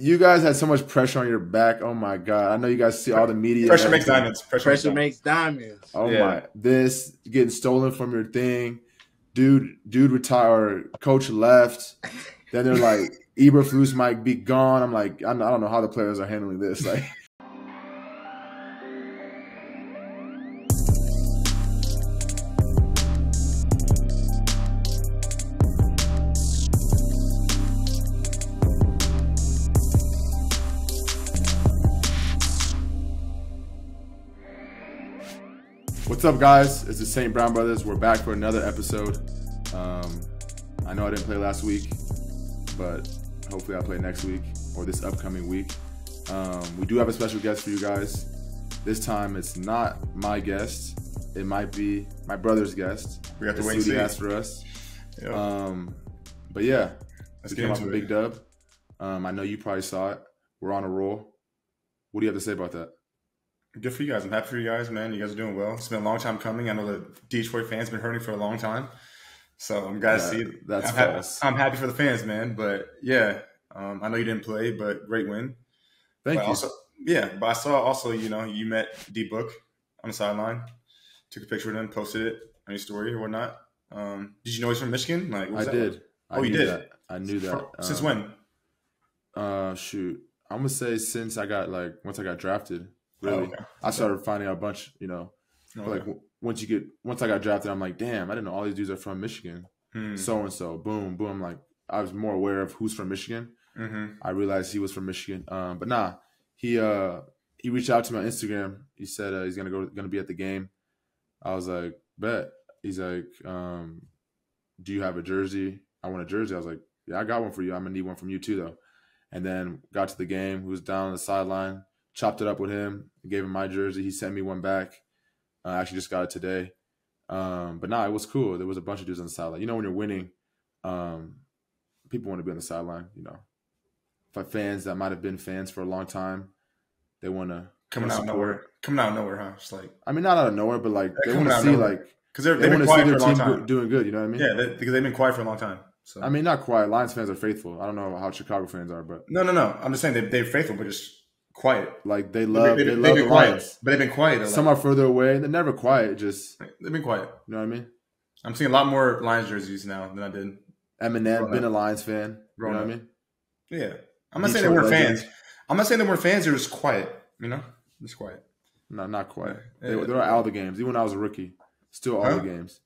You guys had so much pressure on your back. Oh my god! I know you guys see all the media. Pressure makes diamonds. Pressure, Pressure makes makes diamonds. Oh Yeah. my! This getting stolen from your thing, dude. Dude retired. Coach left. Then they're like, Eberflus might be gone. I'm like, I'm, I don't know how the players are handling this. Like, what's up, guys? It's the St. Brown Brothers. We're back for another episode. Um, I know I didn't play last week, but hopefully I'll play next week or this upcoming week. Um, we do have a special guest for you guys. This time it's not my guest. It might be my brother's guest. We have to wait and he see. has for us. Yeah. Um, but yeah, Let's we came off a big dub. Um, I know you probably saw it. We're on a roll. What do you have to say about that? Good for you guys. I'm happy for you guys, man. You guys are doing well. It's been a long time coming. I know the Detroit fans been hurting for a long time, so I'm glad to see that's I'm, false. I'm happy for the fans, man. But yeah, um, I know you didn't play, but great win. Thank but you. Also, yeah, but I saw also, you know, you met D Book on the sideline, took a picture with him, posted it on your story or whatnot. Um, did you know he's from Michigan? Like, what I was that did. like? I Oh, you did? That. I knew that. For- Since Um, when? Uh, shoot. I'm gonna say since I got like once I got drafted. Really, Oh, okay. I started finding out a bunch. You know, Oh, like once you get once I got drafted, I'm like, damn, I didn't know all these dudes are from Michigan. So and so, boom, boom. Like I was more aware of who's from Michigan. Mhm. I realized he was from Michigan. Um, but nah, he uh he reached out to me on Instagram. He said uh, he's gonna go gonna be at the game. I was like, bet. He's like, um, do you have a jersey? I want a jersey. I was like, yeah, I got one for you. I'm gonna need one from you too, though. And then got to the game. Was down on the sideline. Chopped it up with him. Gave him my jersey. He sent me one back. I actually just got it today. Um, but nah, it was cool. There was a bunch of dudes on the sideline. You know, when you're winning, um, people want to be on the sideline. You know, for fans that might have been fans for a long time, they want to Coming out of nowhere. Coming out of nowhere, huh? Just like I mean, not out of nowhere, but like they want to see like because they've been want to see quiet their for a long team time. doing good. You know what I mean? Yeah, they, because they've been quiet for a long time. So I mean, not quiet. Lions fans are faithful. I don't know how Chicago fans are, but no, no, no. I'm just saying they they're faithful, but just quiet. like they love been, they they've love been the quiet, but they've been quiet. Some like, are further away. They're never quiet. Just they've been quiet. you know what I mean? I'm seeing a lot more Lions jerseys now than I did. Eminem been up. a Lions fan. You know Growing what I mean? Yeah, I'm not saying they weren't fans. I'm not saying they weren't fans. They're just quiet. You know, just quiet. No, not quiet. Yeah. They, Yeah. they're all the games. Even when I was a rookie, still all Huh? the games.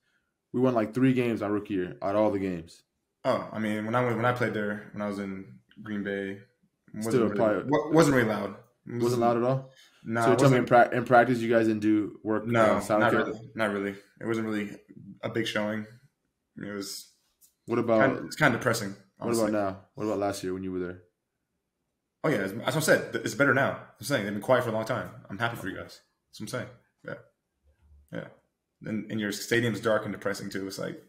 We won like three games our rookie year at all the games. Oh, I mean, when I went when I played there when I was in Green Bay, wasn't Still really, quiet. wa- wasn't really loud. Wasn't loud at all. No, so it you're me in, pra- in practice you guys didn't do work? no, uh, sound not check? really. Not really. It wasn't really a big showing. It was What about kind of, it's kind of depressing. what about now? What about last year when you were there? Oh yeah, that's what I said. It's better now. I'm saying they've been quiet for a long time. I'm happy for you guys. That's what I'm saying. Yeah, yeah. And, and your stadium's dark and depressing too. It's like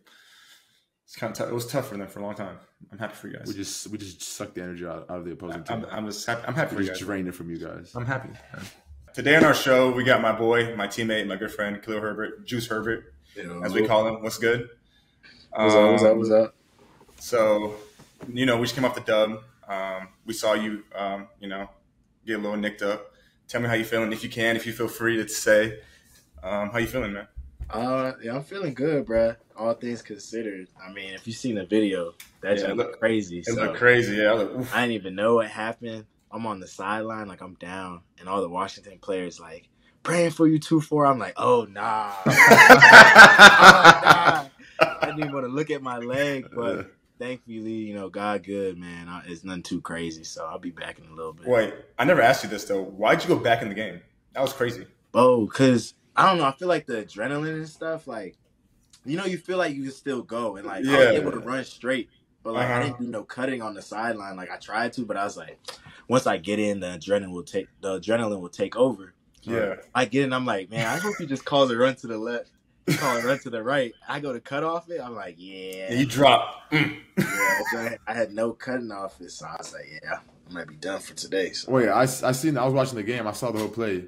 it's kind of tough. It was tough for them for a long time. I'm happy for you guys. We just we just sucked the energy out, out of the opposing team. I'm, I'm just happy. I'm happy for we you just guys. drained it from you guys. I'm happy. Today on our show, we got my boy, my teammate, my good friend, Khalil Herbert, Juice Herbert, as we call him. What's good? What's up? What's up? What's Um, up? So, you know, we just came off the dub. Um, we saw you, um, you know, get a little nicked up. Tell me how you feeling, if you can, if you feel free to say. Um, how you feeling, man? Uh, yeah, I'm feeling good, bruh. All things considered. I mean, if you seen the video, that Yeah, it looked look- crazy. It so looked crazy. Yeah, I look. I didn't even know what happened. I'm on the sideline, like I'm down, and all the Washington players like praying for you two four. I'm like, oh nah. oh, nah. I didn't even want to look at my leg, but thankfully, you know, God good, man. I, it's nothing too crazy, so I'll be back in a little bit. Wait, I never asked you this though. Why'd you go back in the game? That was crazy. Oh, cause I don't know. I feel like the adrenaline and stuff, like you know, you feel like you can still go and like I Yeah. was able to run straight, but like Uh-huh. I didn't do no cutting on the sideline. Like I tried to, but I was like, once I get in, the adrenaline will take the adrenaline will take over. Yeah. I get in, I'm like, man, I hope he just calls a run to the left, call a run to the right. I go to cut off it. I'm like, yeah, you drop. Mm. yeah. So I, I had no cutting off it, so I was like, yeah, I might be done for today. So. Wait, I, I seen. I was watching the game. I saw the whole play,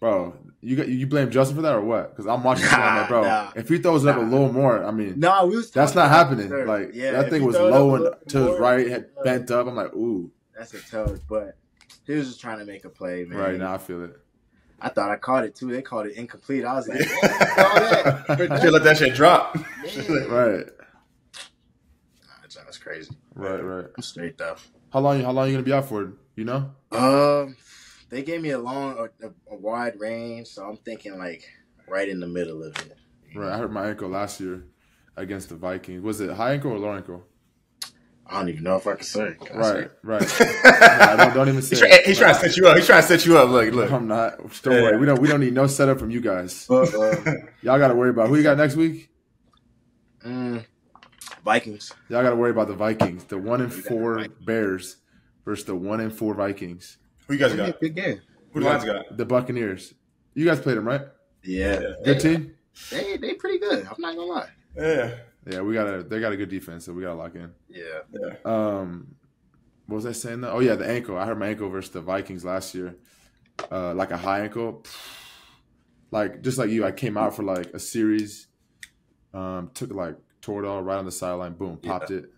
bro. You got you blame Justin for that or what? Because I'm watching. the game, like, bro, Nah, if he throws it up a nah. little more, I mean, No, we was that's talking not happening. third. Like Yeah, that thing was throw it up low and to his right, had bent up. I'm like, ooh, that's a toad, but he was just trying to make a play, man. Right now, I feel it. I thought I caught it too. They called it incomplete. I was like, Yeah. oh, I should let that shit drop. Right, Nah, That's crazy. right, right. I'm straight though. How long? How long you gonna be out for? You know? Um, they gave me a long, a, a, a wide range, so I'm thinking like right in the middle of it. Right. I hurt my ankle last year against the Vikings. Was it high ankle or low ankle? I don't even know if I can say. Can Right, say? right. Nah, don't, don't even say. He's, it. trying, he's trying to set you up. He's trying to set you up. Look, look. I'm not. Don't worry. We don't. We don't need no setup from you guys. But, uh, Y'all got to worry about who you got next week. mm, Vikings. Y'all got to worry about the Vikings. The one and We got the four Bears versus the one and four Vikings. Who you guys got? Good game. Who the Lions got? The Buccaneers. You guys played them, right? Yeah, Good they, team. they they pretty good. I'm not gonna lie. Yeah. Yeah, we got a. They got a good defense, so we got to lock in. Yeah, Yeah. Um, what was I saying? Though? Oh yeah, the ankle. I hurt my ankle versus the Vikings last year. Uh, like a high ankle. Like just like you, I came out for like a series. Um, took like tore it all right on the sideline. Boom, popped it.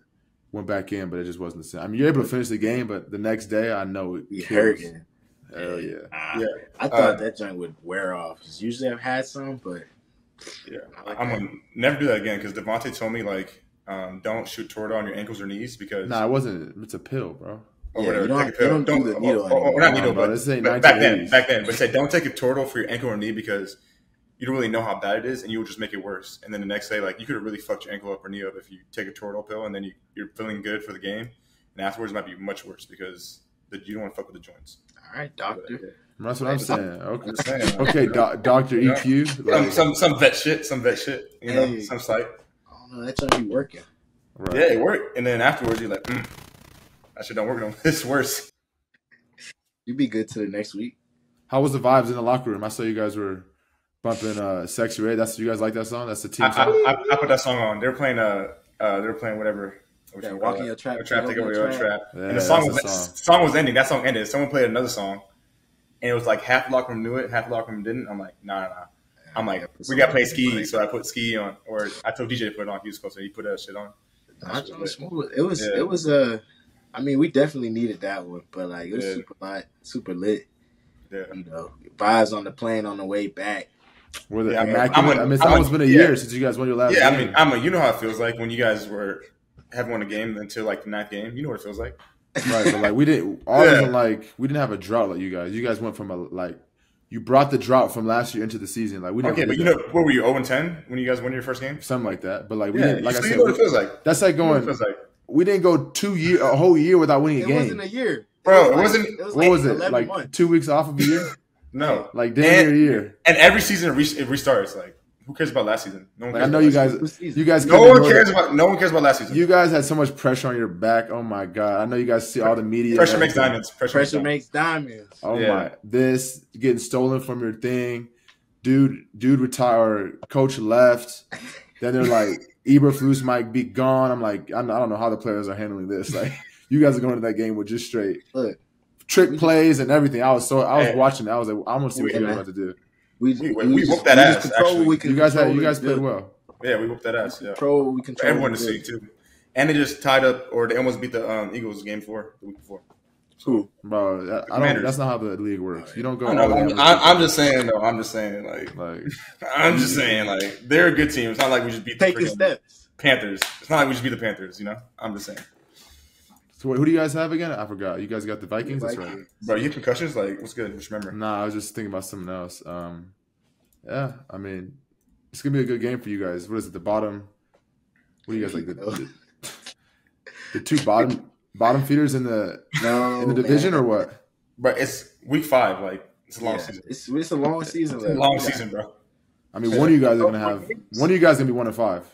Went back in, but it just wasn't the same. I mean, you're able to finish the game, but the next day, I know it you hurt again. Hell yeah. Ah, Yeah. I thought Uh, that joint would wear off. 'cause usually I've had some, but Yeah. I like I'm gonna never do that again because Devonte told me like, um, don't shoot Toradol on your ankles or knees because Nah, it wasn't. It's a pill, bro. or Yeah, whatever. you don't- take a pill. you don't do the needle or, or, or not needle, Nah, bro, but, this ain't but back then, back then. But said don't take a Toradol for your ankle or knee because you don't really know how bad it is, and you will just make it worse. And then the next day, like you could have really fucked your ankle up or knee up if you take a Toradol pill, and then you, you're feeling good for the game, and afterwards it might be much worse because the, you don't want to fuck with the joints. all right, doctor. That's what I'm saying. Okay, I'm saying, like, okay, doc, Doctor Yeah. EQ. some, Like, some some vet shit, some vet shit, you know, Hey. some site. I don't know. That joint be working. right. Yeah, it worked, and then afterwards you're like, mm, that shit don't work no more. It's worse. You'd be good to the next week. How was the vibes in the locker room? I saw you guys were bumping uh "Sexyy Red." That's you guys like that song. That's the team I, song. I, I, I put that song on. They're playing uh uh they were playing whatever. what Yeah, you Walking call? Your Trap, Your trap, take over your trap. Yeah, and the song was song. song was ending. That song ended. Someone played another song, and it was like half the locker room knew it, half the locker room didn't. I'm like, nah, nah, nah. I'm like, we got to play ski, so I put ski on, or I told DJ to put it on. He was close, so he put that shit on. Nah, that joint was smooth. It was. Yeah. It was Uh, I mean, we definitely needed that one, but like it was Yeah. super lit, super lit. Yeah, You know, vibes on the plane on the way back. Were the Yeah, I mean, immaculate? I'm a- I mean, it's I'm a- almost been a yeah. year since you guys won your last yeah. I mean, I'm a, you know how it feels like when you guys were haven't won a game until like the ninth game. You know what it feels like. right, but like we didn't. Ours Yeah. like we didn't have a drought like you guys. You guys went from a like you brought the drought from last year into the season. Like we didn't. Okay, but you know what were you 0 and 10 when you guys won your first game? something like that. But like we Yeah, didn't. Like so I you said, know what it we- feels like. that's like You know going. feels like. We didn't go two year a whole year without winning a It game. It wasn't a year, Bro, it like- wasn't- was what was it? 11 Like months. two weeks off of a year? No, like damn near a year. And every season it, re- it restarts. Like, who cares about last season? No one Like. I know about you guys. Season. You guys. No one cares that. about. No one cares about last season. You guys had so much pressure on your back. Oh my god! I know you guys see all the media. Pressure makes everything. diamonds. Pressure, Pressure makes makes diamonds. Oh Yeah. my! This getting stolen from your thing, dude. Dude retired. Coach left. Then they're like, Eberflus might be gone. I'm like, I don't I don't know how the players are handling this. Like, you guys are going to that game with just straight Look, trick plays and everything. I was so I was Hey. watching. it. I was like, I want to see what Hey, you guys man. about to do. we We- we, we just- whooped that we ass, control actually. we You guys had you guys played well. Yeah, we whooped that ass. Yeah, Control what we control. everyone to and see too. And they just tied up, or they almost beat the um, Eagles game four the week before. Cool. Bro, that- I don't. That's not how the league works. You don't go. I know, all the way I'm, I'm, I'm just saying though. I'm just saying like like I'm just saying like they're a good team. It's not like we just beat the Taking steps. Panthers. It's not like we just beat the Panthers. You know. I'm just saying, So wait, who do you guys have again? I forgot. You guys got the Vikings. That's right. Vikings. bro. You have concussions. Like, what's good? Just remember. Nah, I was just thinking about something else. Um, yeah, I mean, it's gonna be a good game for you guys. What is it? The bottom? What do you guys like? The, the, the two bottom bottom feeders in the No, in the division man. or what? But it's week five. Like, it's a long Yeah, season. It's, it's a long season. It's a long Yeah. season, bro. I mean, one of you guys are gonna have one of you guys gonna be one of five.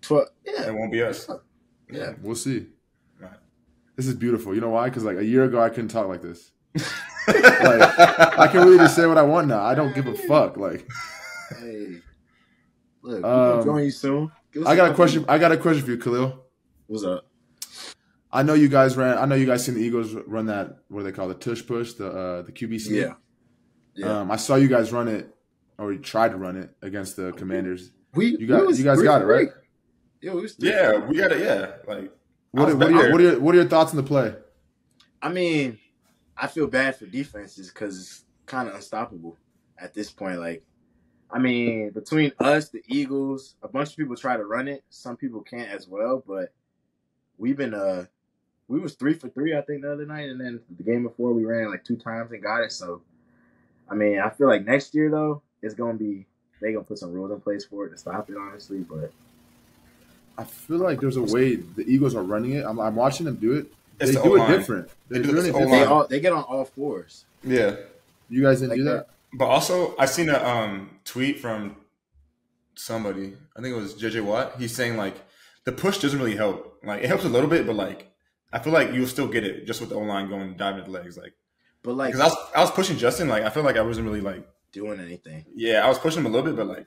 Twelve. Yeah. It won't be us. Yeah. We'll see. Right. This is beautiful. You know why? Because like a year ago, I couldn't talk like this. like, I can really just say what I want now. I don't give a fuck. Like, Hey. Look, Um, gonna join you soon. I got a update. question. I got a question for you, Khalil. What's up? I know you guys ran. I know you guys seen the Eagles run that. What do they call the tush push? The uh, the QB sneak. Yeah. Yeah. Um, I saw you guys run it, or you tried to run it against the Commanders. we you got- we you guys got it, right? Yeah, we was Yeah, we got it. Yeah, like I What, are, what, are your, what, are your, what are your thoughts on the play? I mean, I feel bad for defenses because it's kind of unstoppable at this point. Like, I mean, between us, the Eagles, a bunch of people try to run it. Some people can't as well, but we've been uh we was three for three, I think, the other night, and then the game before we ran like two times and got it. So, I mean, I feel like next year though, it's gonna be they gonna put some rules in place for it to stop it, honestly. But I feel like there's a way the Eagles are running it. I'm, I'm watching them do it. It's they the do it O-line. different. They're They do it it different. they all they get on all fours. Yeah. You guys didn't Like do that? But also, I seen a um, tweet from somebody. I think it was JJ Watt. He's saying like the push doesn't really help. Like it helps a little bit, but like I feel like you'll still get it just with the O line going diving at the legs. Like But like because I was I was pushing Justin. Like I feel like I wasn't really like doing anything. yeah I was pushing him a little bit, but like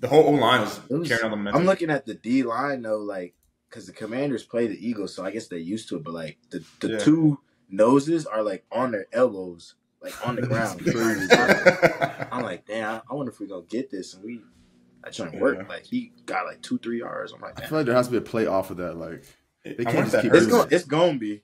the whole O line was, was- carrying on the momentum. I'm looking at the D line though, like because the Commanders play the Eagles, so I guess they're used to it. But like the the Yeah. two noses are like on their elbows, like on the ground. I'm like, damn, I wonder if we're gonna get this, and we that trying to work. Yeah. Like he got like two, three yards. I'm like, I feel like there has to be a play off of that, like They can't just keep. It's gonna it's gonna be.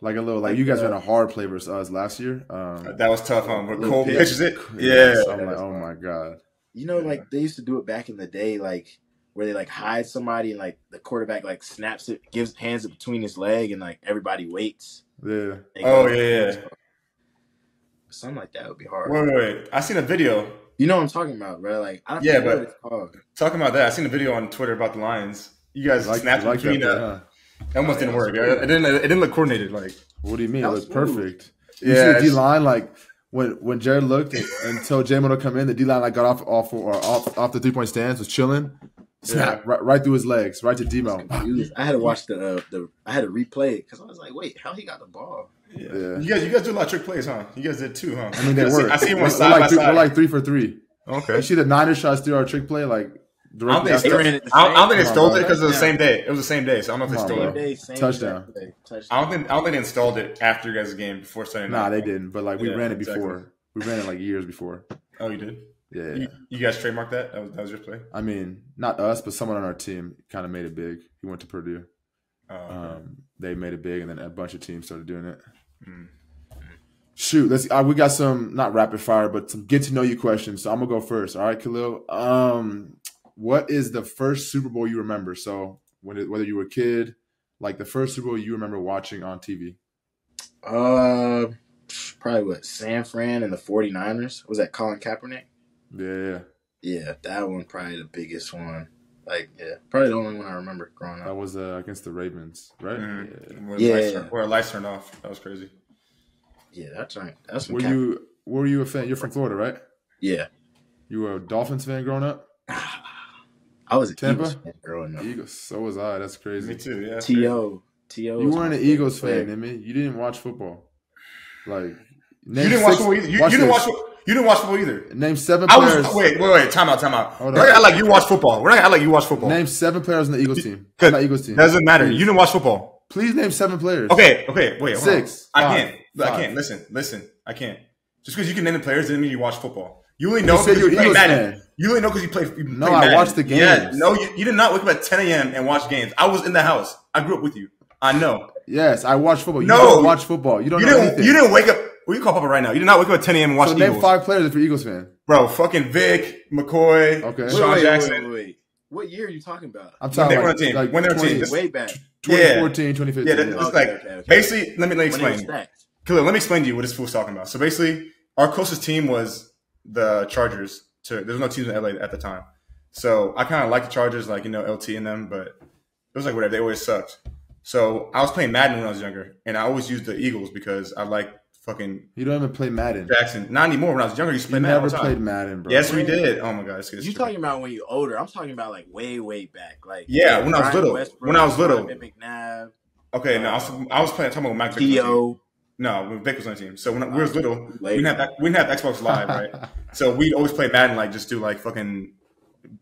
like a little like Like, you guys uh, ran a hard play versus us last year. Um, That was tough. Um, where Little Cole pitch. pitches it. yes, Yeah. I'm like, oh my god. You know, Yeah. like they used to do it back in the day, like where they like hide somebody and like the quarterback like snaps it, gives hands it between his leg, and like everybody waits. Yeah, Oh, yeah, yeah. Something like that would be hard. Wait, wait, wait. I seen a video You know what I'm talking about, bro? Like I don't Yeah, yeah, but- what it's called. talking about that. I seen a video on Twitter about the Lions. You guys You like, snapped you like that between. play, uh. That almost Oh, didn't yeah, work. It didn't. It didn't look coordinated. Like What do you mean? That It was was smooth. perfect. You Yeah, see the D line like when when Jared looked and, and told Jamin to come in, the D line like got off off or off off the three point stance, was chilling, snap Yeah. right, right through his legs, right to Demo. Confused. I had to watch the uh, the I had to replay it because I was like, wait, how he got the ball? yeah. Yeah. you guys, you guys do a lot of trick plays, huh? You guys did too, huh? I mean, they I see- were. I see we're, one we're side like by three, side. we're like three for three. okay. You see the Niners shots through our trick play, like I don't think they They stole, ran it the I don't, think they stole it because it was the same day. It was the same day, so I don't know if they stole bro. it. Day, same Touchdown. exact play. I don't think I don't think they installed it after you guys' game before Sunday night. Nah, they didn't. But like we Yeah, ran it exactly. before. We ran it like years before. Oh, you did. Yeah. You, you guys trademarked that. That was, that was your play. I mean, not us, but someone on our team kind of made it big. He went to Purdue. Oh, okay. Um, they made it big, and then a bunch of teams started doing it. Mm. Shoot, let's. Uh, we got some not rapid fire, but some get to know you questions. So I'm gonna go first. All right, Khalil. Um, what is the first Super Bowl you remember? So when it, whether you were a kid, like the first Super Bowl you remember watching on TV. Uh, probably what San Fran and the 49ers was that Colin Kaepernick? Yeah, yeah. Yeah, that one probably the biggest one. Like, yeah, probably the only one I remember growing up. That was uh, against the Ravens, right? Mm. Where, Yeah. lights turned, where lights turned off. That was crazy. Yeah, that's right. That's Were Kaep- you were you a fan? You're from Florida, right? Yeah, You were a Dolphins fan growing up. I was a Tampa? Eagles fan growing up. Eagles. So was I. That's crazy. Me too. Yeah. To To You weren't an Eagles favorite fan, player. You didn't watch football. Like You didn't watch football either. You, watch you didn't watch. You didn't watch football either. Name seven I players. was wait, wait, wait. Time out, time out. Hold We're on. not gonna act like you watch football. We're not like you watch football. Name seven players on the Eagles team. Good. Not Eagles team. Doesn't matter. Please. You didn't watch football. Please name seven players. Okay, okay, wait. hold Six, on. I can't. I can't. Listen, listen. I can't. Just because you can name the players doesn't mean you watch football. You only know said because you're you an Eagles Madden. fan. You only know because you play. You No, play I watched the games. Yeah, no, you, you did not wake up at 10 a.m. and watch games. I was in the house. I grew up with you. I know. Yes, I watch football. You No. don't watch football. You don't You know didn't. anything. You didn't wake up. Well, you call Papa right now. You did not wake up at 10 a.m. and watch so the name Eagles, five players if you're Eagles fan. bro. Fucking Vic, McCoy, Okay. Sean wait, Jackson. Wait, wait, wait. What year are you talking about? I'm When talking they were on a team. like When they were a 20 team. It's way back. 2014, 2015. Yeah, that, it's Okay, like okay, okay. basically. Let me let me When explain. stacked. Khalil, let me explain to you what this fool's talking about. So basically, our closest team was the Chargers. To there's no teams in LA at the time, so I kind of like the Chargers, like you know LT in them, but it was like whatever. They always sucked. So I was playing Madden when I was younger, and I always used the Eagles because I like fucking You don't even play Madden. Jackson. Not anymore. When I was younger, I used to play You Madden never all the time. played Madden, bro. Yes, we did. Oh my god, it's, it's You true. talking about when you're older? I'm talking about like way, way back. Like Yeah, when I was little. Westbrook, When I was little. Donovan McNabb, Okay, no, I was, I was playing. Talking about Mac Vick was on the team. Theo. No, when Vic was on the team. So when we was oh, little, we didn't have we didn't have Xbox Live, right? so we'd always play Madden, like just do like fucking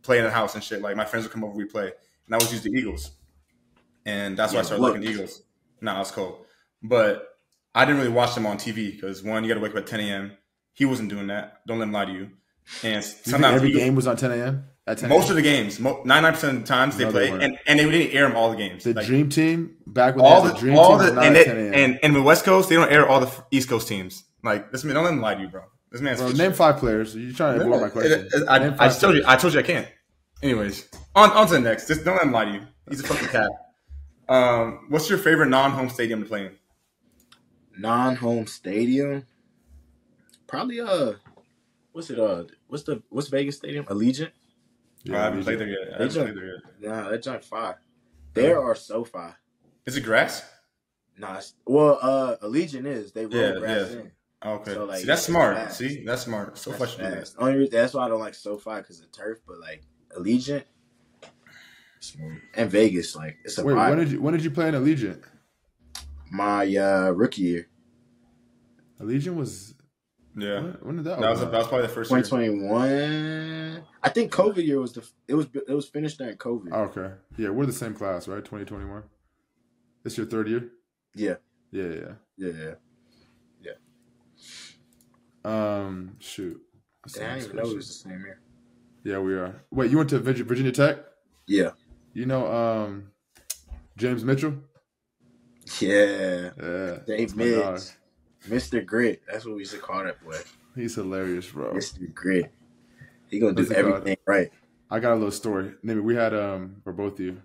play in the house and shit. Like my friends would come over, we play, and I always use the Eagles, and that's why I started look. liking the Eagles. No, it's cool, but I didn't really watch them on TV because one, you got to wake up at 10 a.m. He wasn't doing that. Don't let him lie to you. And sometimes every Eagles- game was on 10 a.m. At 10 Most of the games, ninety nine percent of the times they No, play, weren't. and, and they didn't air them all the games. the Like, Dream Team back when all the, the Dream all Team the and, at they, and and the West Coast they don't air all the East Coast teams. Like this man, don't let him lie to you, bro. This man's Bro, name five players. You're trying to avoid my question. I, Name I, five just told you. I told you I can't. Anyways, on on to the next. Just don't let him lie to you. He's a fucking cat. Um, what's your favorite non-home stadium to play in? Non-home stadium. Probably uh, what's it uh, what's the what's Vegas Stadium? Allegiant. I haven't played there yet. I They haven't played there yet. Nah, that junk fire. There are so SoFi. Is it grass? Nah, it's- well, uh, Allegiant is they roll Yeah, grass yeah. in. Okay. So, like, See, that's smart. fast. See, that's smart. So That's much. fast. Only reason, that's why I don't like SoFi because of turf, but like Allegiant, smooth. and Vegas, like it's a Wait, vibe. when did you when did you play in Allegiant? My uh, rookie year, Allegiant was Yeah. when, when did that? That was that was probably the first year. 2021. I think COVID year was the it was it was finished during COVID. Oh, okay, yeah, we're the same class, right? 2021. It's your third year? Yeah, Yeah, yeah. yeah, yeah. Um, shoot. What's the Damn, I didn't even know it was the same year. Yeah, we are. Wait, you went to Virginia Tech? Yeah, You know, um, James Mitchell? yeah. Yeah, dog. Miggs, Mr. Grit. That's what we used to call that boy. he's hilarious, bro. Mr. Grit. He gonna do What's it called? everything right. I got a little story. Maybe we had um for both of you,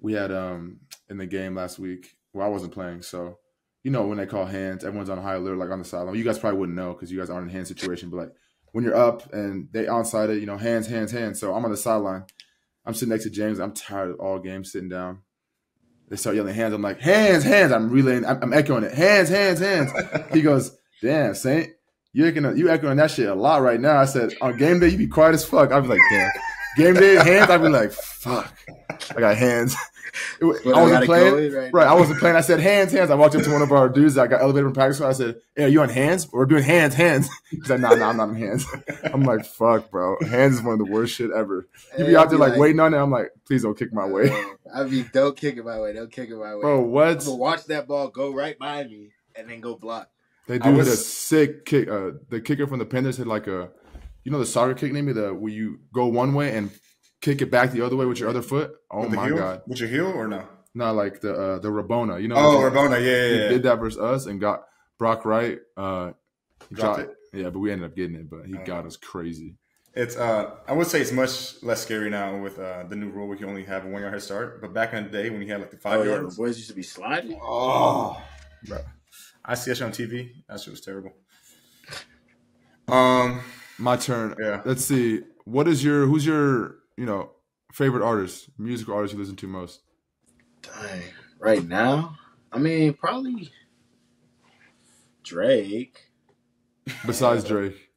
we had um in the game last week. Well, I wasn't playing, so you know when they call hands, everyone's on high alert, like on the sideline. You guys probably wouldn't know because you guys aren't in a hand situation. But like when you're up and they onside it, you know hands, hands, hands. So I'm on the sideline. I'm sitting next to James. I'm tired of all game sitting down. They start yelling hands. I'm like hands, hands. I'm relaying. I'm, I'm echoing it. Hands, hands, hands. He goes, damn, Saint, you echoing, you echoing that shit a lot right now. I said, on game day, you be quiet as fuck. I'd be like, damn. Game day, hands, I'd be like, fuck. I got hands. It I wasn't playing. right Right. I wasn't playing. I said hands, hands. I walked up to one of our dudes that got elevated from practice. I said, "Hey, are you on hands? We're doing hands, hands." He's like, "Nah, nah, I'm not on hands." I'm like, "Fuck, bro. Hands is one of the worst shit ever." You'd be Hey, out there like, waiting on it. I'm like, "Please don't kick my way, I'd be, don't kick it my way. Don't kick it my way. bro." What? Watch that ball go right by me and then go block. They I do hit a sick kick. Uh, the kicker from the Panthers hit like a, you know, the soccer kick, maybe the where you go one way and kick it back the other way with your other foot. Oh With my heel? god! With your heel or no? Not like the uh, the Rabona. You know? Oh, the- Rabona. Yeah, he yeah, yeah. did that versus us and got Brock Wright. Uh, he Dropped got- Yeah, but we ended up getting it. But he Oh. got us crazy. It's uh, I would say it's much less scary now with uh, the new rule where you only have a one yard head start. But back in the day when you had like the five Oh yeah, the boys used to be sliding. oh, bro, I see that shit on TV. That shit was terrible. Um, My turn. Yeah. Let's see. What is your who's your you know favorite artist, musical artist you listen to most? Dang. Right now, I mean, probably Drake. Besides Drake.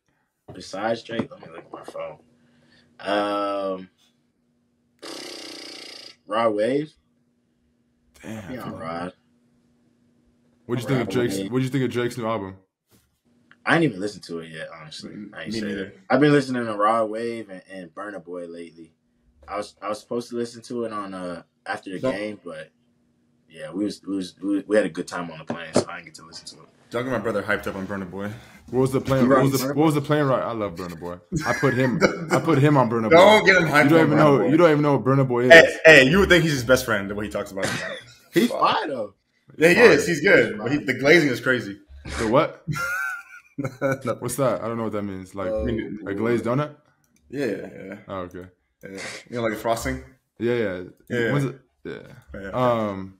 Besides Drake, let me look at my phone. Um, Rod Wave. Damn. Yeah, Rod. What'd you think of Rod Drake's? What'd you think of Drake's new album? I ain't even listened to it yet, honestly. I ain't Me say neither. that. I've been listening to Rod Wave and, and Burna Boy lately. I was I was supposed to listen to it on uh after the Don't- game, but yeah, we was we was we, we had a good time on the plane, so I didn't get to listen to it. don't get my brother hyped up on Burna Boy. What was the plan? What right, was the, sir. what was the plane right? I love Burna Boy. I put him. I put him on Burna Boy. Don't get him hyped. You don't on even Burna know. Boy. You don't even know what Burna Boy is. Hey, hey, you would think he's his best friend the way he talks about him. He's fine though. Yeah, he is. He's good. But he, the glazing is crazy. The what? What's that? I don't know what that means. Like Oh. a glazed donut? Yeah, yeah, Oh, okay. yeah. You know, like a frosting. Yeah, yeah. Yeah. Yeah. Yeah. Um.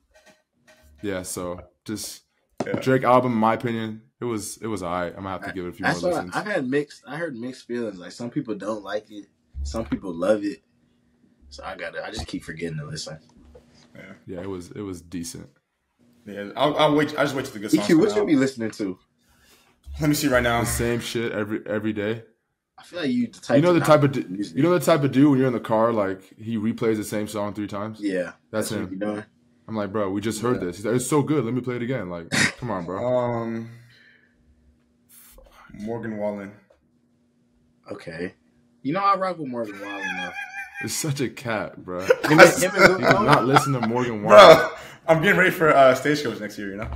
Yeah. So just Yeah. Drake album, in my opinion, it was it was alright. I'm gonna have to give it a few That's more listens. I've had mixed. I heard mixed feelings. Like some people don't like it, some people love it. So I got to I just keep forgetting to listen. Yeah. yeah, it was it was decent. Yeah, I'll, I'll wait. I just wait till the good songs EQ, come what you be listening to? Let me see right now. The same shit every every day. I feel like you the type. You know the type of music. you know the type of dude when you're in the car, like he replays the same song three times. Yeah, That's what him. doing. I'm like, bro, we just heard Yeah. this. He's like, it's so good. Let me play it again. Like, come on, bro. Um, Morgan Wallen. Okay. You know I rock with Morgan Wallen though. It's such a cat, bro. Him and, him and Lil He did Wayne. not listen to Morgan Wallen. Bro, I'm getting ready for uh, Stagecoach next year. You know,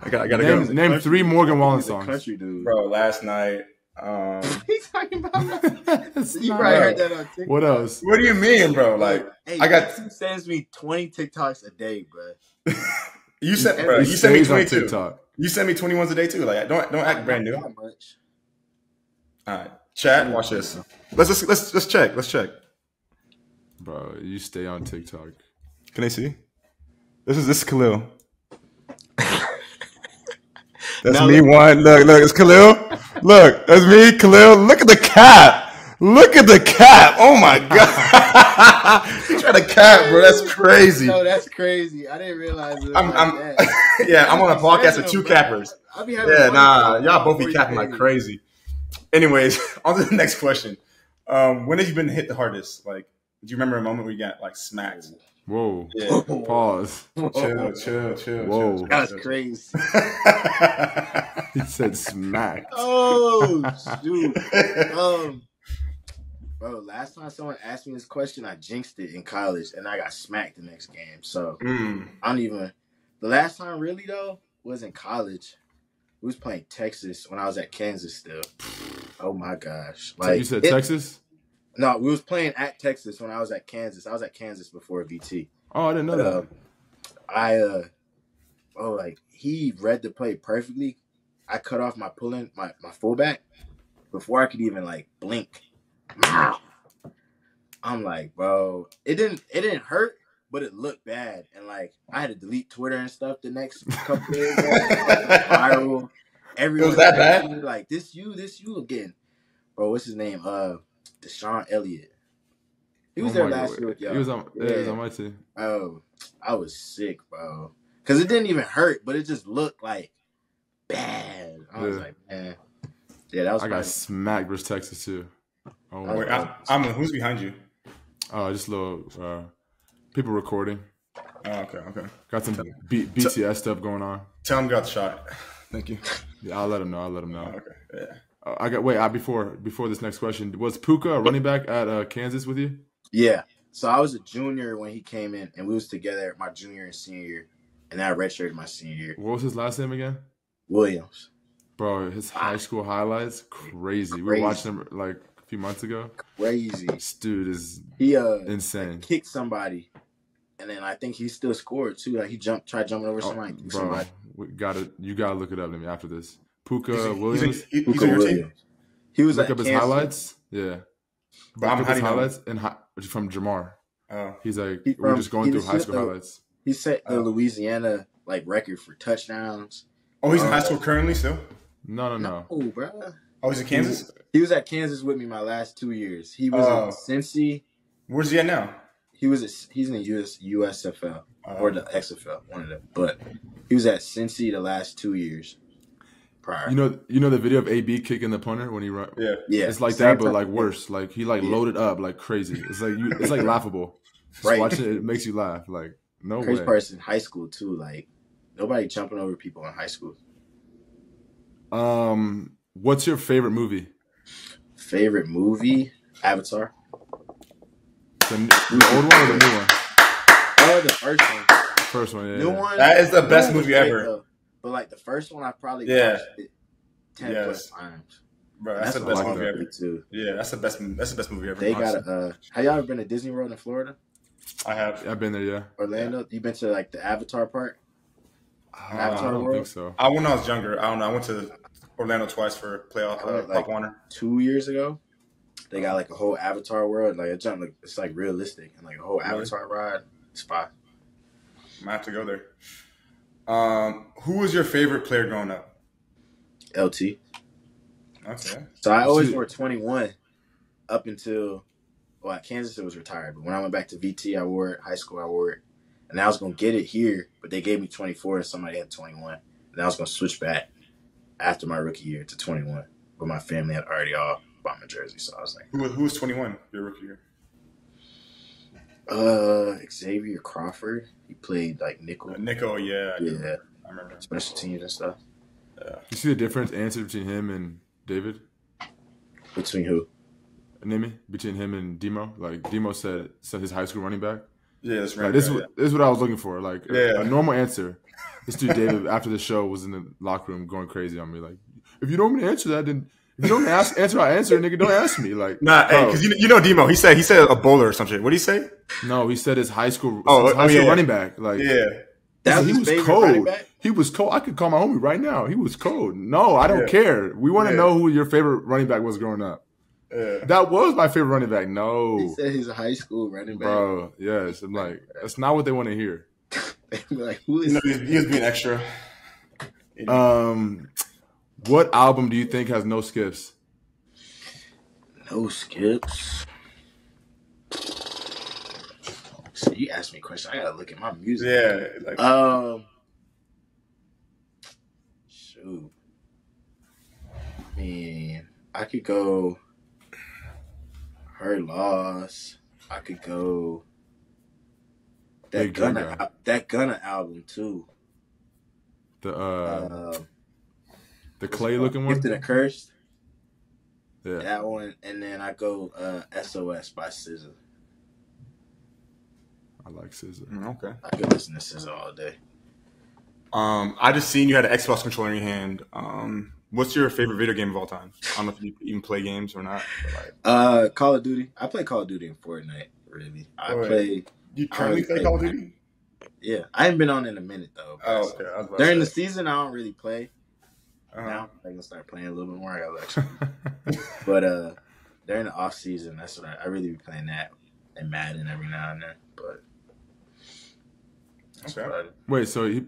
I got. I gotta Name, go. name three Morgan Wallen He's songs. country dude. Bro, last night. Um, He's talking about. You probably heard that on TikTok. What else? what do you mean, bro? Like hey, I got- he sends me twenty TikToks a day, bro. you sent, He bro. You sent me twenty two. You send me twenty ones a day too. Like don't don't act brand new. Not much. All right, chat. Watch this. Let's let's let's let's check. Let's check. Bro, you stay on TikTok. Can they see? This is this is Khalil. That's Now me look- one. Look, look, it's Khalil. Look, that's me, Khalil. Look at the cap. Look at the cap. Oh my god. he tried to cap, bro. That's crazy. No, that's crazy. I didn't realize it. I'm, I'm yeah, I'm on a podcast with two bro. cappers. I be having Yeah, nah, y'all both be capping like crazy. Anyways, on to the next question. Um, when have you been hit the hardest? Like, do you remember a moment where you got like smacked? Whoa. Yeah. Pause. chill, chill, chill. Whoa. chill, That's chill, chill. crazy. He said smack. Oh shoot. Um, bro, last time someone asked me this question, I jinxed it in college, and I got smacked the next game. So Mm. I don't even. The last time, really though, was in college. We was playing Texas when I was at Kansas. Still, oh my gosh! So you said it- Texas? No, we was playing at Texas when I was at Kansas. I was at Kansas before VT. Oh, I didn't know But, that. uh, I uh oh like he read the play perfectly. I cut off my pulling my, my fullback before I could even like blink. I'm like, bro, it didn't it didn't hurt, but it looked bad. And like I had to delete Twitter and stuff the next couple days. bro. It was that bad? Like this you, this you again. Bro, what's his name? Uh DeShon Elliott. He was Oh there last God. year with y'all. He was on, yeah. he was on my team. Oh, I was sick, bro. Cause it didn't even hurt, but it just looked like bad. I was Yeah. like, man, yeah, that was. I got smacked versus Texas too. Oh, my Wait, God. I, I'm who's behind you? oh just a little uh, people recording. Oh, okay, okay. Got some B- BTS stuff going on. Tell him got the shot. Thank you. Yeah, I'll let him know. I'll let him know. Okay, yeah. Uh, I got wait. I, before before this next question, was Pooka a running back at uh, Kansas with you? yeah. So I was a junior when he came in, and we was together my junior and senior year, and then I redshirted my senior year. What was his last name again? Williams, Bro, his high school highlights crazy. We watched Crazy. him like a few months ago. crazy. This dude is He uh insane. kicked somebody, and then I think he still scored too. Like he jumped, tried jumping over Oh, somebody. bro, somebody. we gotta you gotta look it up to me after this. Pooka He's, he's, Williams. in, he- he's Pooka on team. Williams. He was look at up his Kansas. highlights. Yeah. But Look up his hiding them. highlights and hi- from Jamar. Oh, He's like He we're from- just going he through just high school the- highlights. He set the Oh. Louisiana like record for touchdowns. oh, he's in Uh, high school currently still. No, no, no. No, bro. Oh, he's in Kansas. He was at Kansas with me my last two years. He was Oh. in Cincy. Where's he at now? He was a, he's in the US USFL Oh. or the XFL, one of them. But he was at Cincy the last two years prior. You know, you know the video of AB kicking the punter when he run. Yeah. yeah, It's like same that, but time. like worse. Like he like Yeah. loaded up like crazy. It's like you. It's like laughable. Just Right. watching it, it makes you laugh. Like no crazy way. person in high school too. Like nobody jumping over people in high school. Um, what's your favorite movie? Favorite movie? Avatar. The, the old one or the new one? Oh, the first one. First one. Yeah. New one. That is the best movie ever. though. But like the first one, I probably Yeah. watched it ten Yes. plus times. Bro, that's, the best movie ever. too. Yeah, that's the best. That's the best movie ever. They got a. Uh, have y'all ever been to Disney World in Florida, I have. I've been there. Yeah. Orlando? You been to like the Avatar park? I Avatar don't World? think so. I when I was younger. I don't know. I went to Orlando twice for playoff I uh, went, Pop like- Warner. Two years ago, they got like a whole Avatar world. Like it jump, like, it's like realistic and like a whole Really? Avatar ride spot. I have to go there. Um, who was your favorite player growing up? LT. Okay. So I always wore twenty one up until well at Kansas it was retired. But when I went back to VT, I wore it. High school, I wore it, and I was gonna get it here, but they gave me twenty four and somebody had twenty one, and I was gonna switch back after my rookie year to twenty one. But my family had already all bought my jersey, so I was like, Who who was twenty one your rookie year? Uh, Xavier Crawford. He played like nickel, Uh, Nico. Yeah. I, do. yeah, I remember. special teams and stuff. Yeah. You see the difference answer between him and David? Between who? Nimi? Between him and Demo? Like Demo said said his high school running back. Yeah, that's Like this, is yeah. what, this is what I was looking for. Like a- a, normal answer. This dude David after the show was in the locker room going crazy on me. Like, if you don't want me to answer that, then If you don't ask, answer, I answer, nigga. Don't ask me. Like, Nah, hey, because you, you know Demo. He said he said a bowler or some shit. What did he say? no, he said his high school, Oh, his oh, high school yeah, yeah. running back. Like, Yeah. That was he was cold. He was cold. I could call my homie right now. He was cold. No, I don't Yeah. care. We want to Yeah. know who your favorite running back was growing up. Yeah. That was my favorite running back. No, he said he's a high school running back. bro. Yes, I'm like that's not what they want to hear. like, who You is know, he was, he was being extra. Um, what album do you think has no skips? no skips? So you asked me a question. I gotta look at my music. Yeah. Like, Um. Shoot. Man, I could go. Her loss. I could go. That Big Gunna, that Gunna album too. The uh, Um, the clay looking one. Gifted and Cursed. Yeah, That one, and then I go uh, SOS by SZA. I like SZA. Mm, okay. I could listen to SZA all day. Um, I just seen you had an Xbox controller in your hand. Um, what's your favorite video game of all time? I don't know if you even play games or not. Like, Uh, Call of Duty. I play Call of Duty and Fortnite. Really, I Wait. play. you currently play Call of Duty? Yeah, I haven't been on in a minute though. Oh, okay. I was about to During the season, I don't really play. Uh-huh. Now I'm gonna start playing a little bit more. I got election, but uh, during the off season, that's what I, I really be playing that and Madden every now and then. But that's Okay. Wait, so he,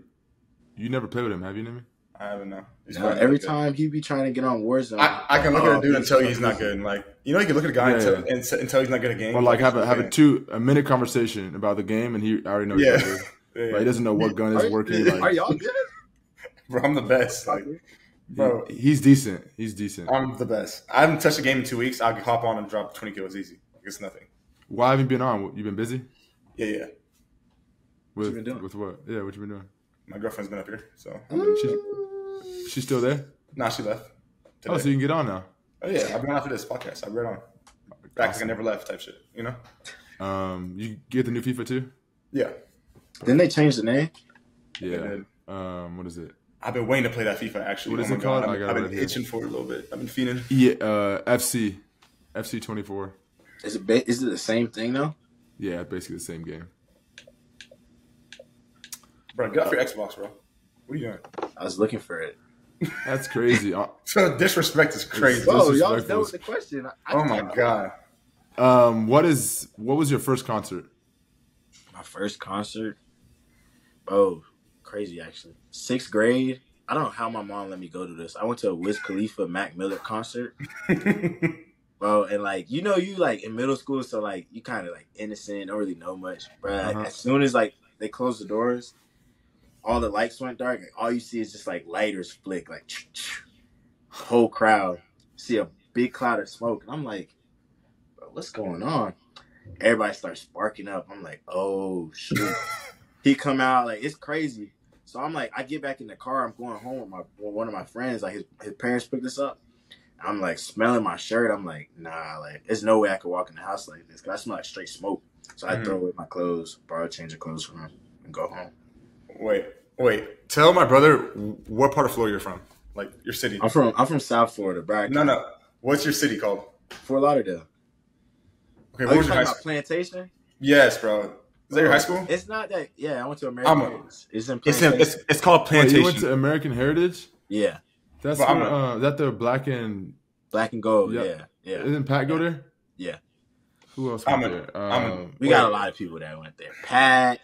you never played with him, have you, Nimi? I don't know. No, every time he be trying to get on Warzone, I, I can look at oh, a dude and tell you he's not good. And like, you know, you can look at a guy and, Yeah. tell, and, s- and tell he's not good at games. Or like have a have a two a minute conversation about the game, and he already knows. Yeah. Yeah. Yeah, Like, he doesn't know what gun Are, is working. are Like, y'all good? Bro, I'm the best. Like, bro, he's decent. He's decent. I'm the best. I haven't touched a game in two weeks. I can hop on and drop 20 kills easy. It's nothing. Why haven't you been on? You been busy? Yeah, yeah. With you been doing? with what? Yeah, what you been doing? My girlfriend's been up here, so She, she's still there. nah, she left. Today. Oh, so you can get on now. Oh yeah, I've been on after this podcast. I've been on. Back like I never left type shit. You know? Um, you get the new FIFA too? Yeah. Didn't they change the name? Yeah. Um, what is it? I've been waiting to play that FIFA actually. What is oh it called? I I've, got I've been right here. itching for it a little bit. I've been fiending. Yeah, uh, FC, FC twenty four. Is it ba- is it the same thing though? Yeah, basically the same game. Bro, get off your Xbox, bro. What are you doing? I was looking for it. That's crazy. Uh, So disrespect is crazy. Bro, Whoa, y'all disrespectful. done with the question. I, Oh my god. um, what is what was your first concert? My first concert. Oh, crazy actually. Sixth grade. I don't know how my mom let me go to this. I went to a Wiz Khalifa Mac Miller concert, bro, and like you know, you like in middle school, so like you kind of like innocent, don't really know much, bro. Uh-huh. As soon as like they closed the doors, all the lights went dark, and all you see is just like lighters flick, like whole crowd see a big cloud of smoke, and I'm like, bro, what's going on? Everybody starts sparking up. I'm like, oh shit. he come out like it's crazy. So I'm like, I get back in the car. I'm going home with my with one of my friends. Like his, his parents picked us up. I'm like smelling my shirt. I'm like, nah, like there's no way I could walk in the house like this because I smell like straight smoke. So I Mhm. throw away my clothes, borrow a change of clothes from him, and go home. Wait, wait. Tell my brother what part of Florida you're from. Like your city. I'm from I'm from South Florida, Bragg. No, no. What's your city called? Fort Lauderdale. Okay, Are what you was your talking high school? plantation? Yes, bro. Is that your high school? It's not that. Yeah, I went to American. A- Heritage. It's in It's, in, it's it's called Wait, plantation. you went to American Heritage? yeah, That's where, a- uh, that the black and black and gold. Yeah. Yeah, yeah. Isn't Pat go there? Yeah. Who else I'm went there? I'm a- Um, We got a lot of people that went there. Pat,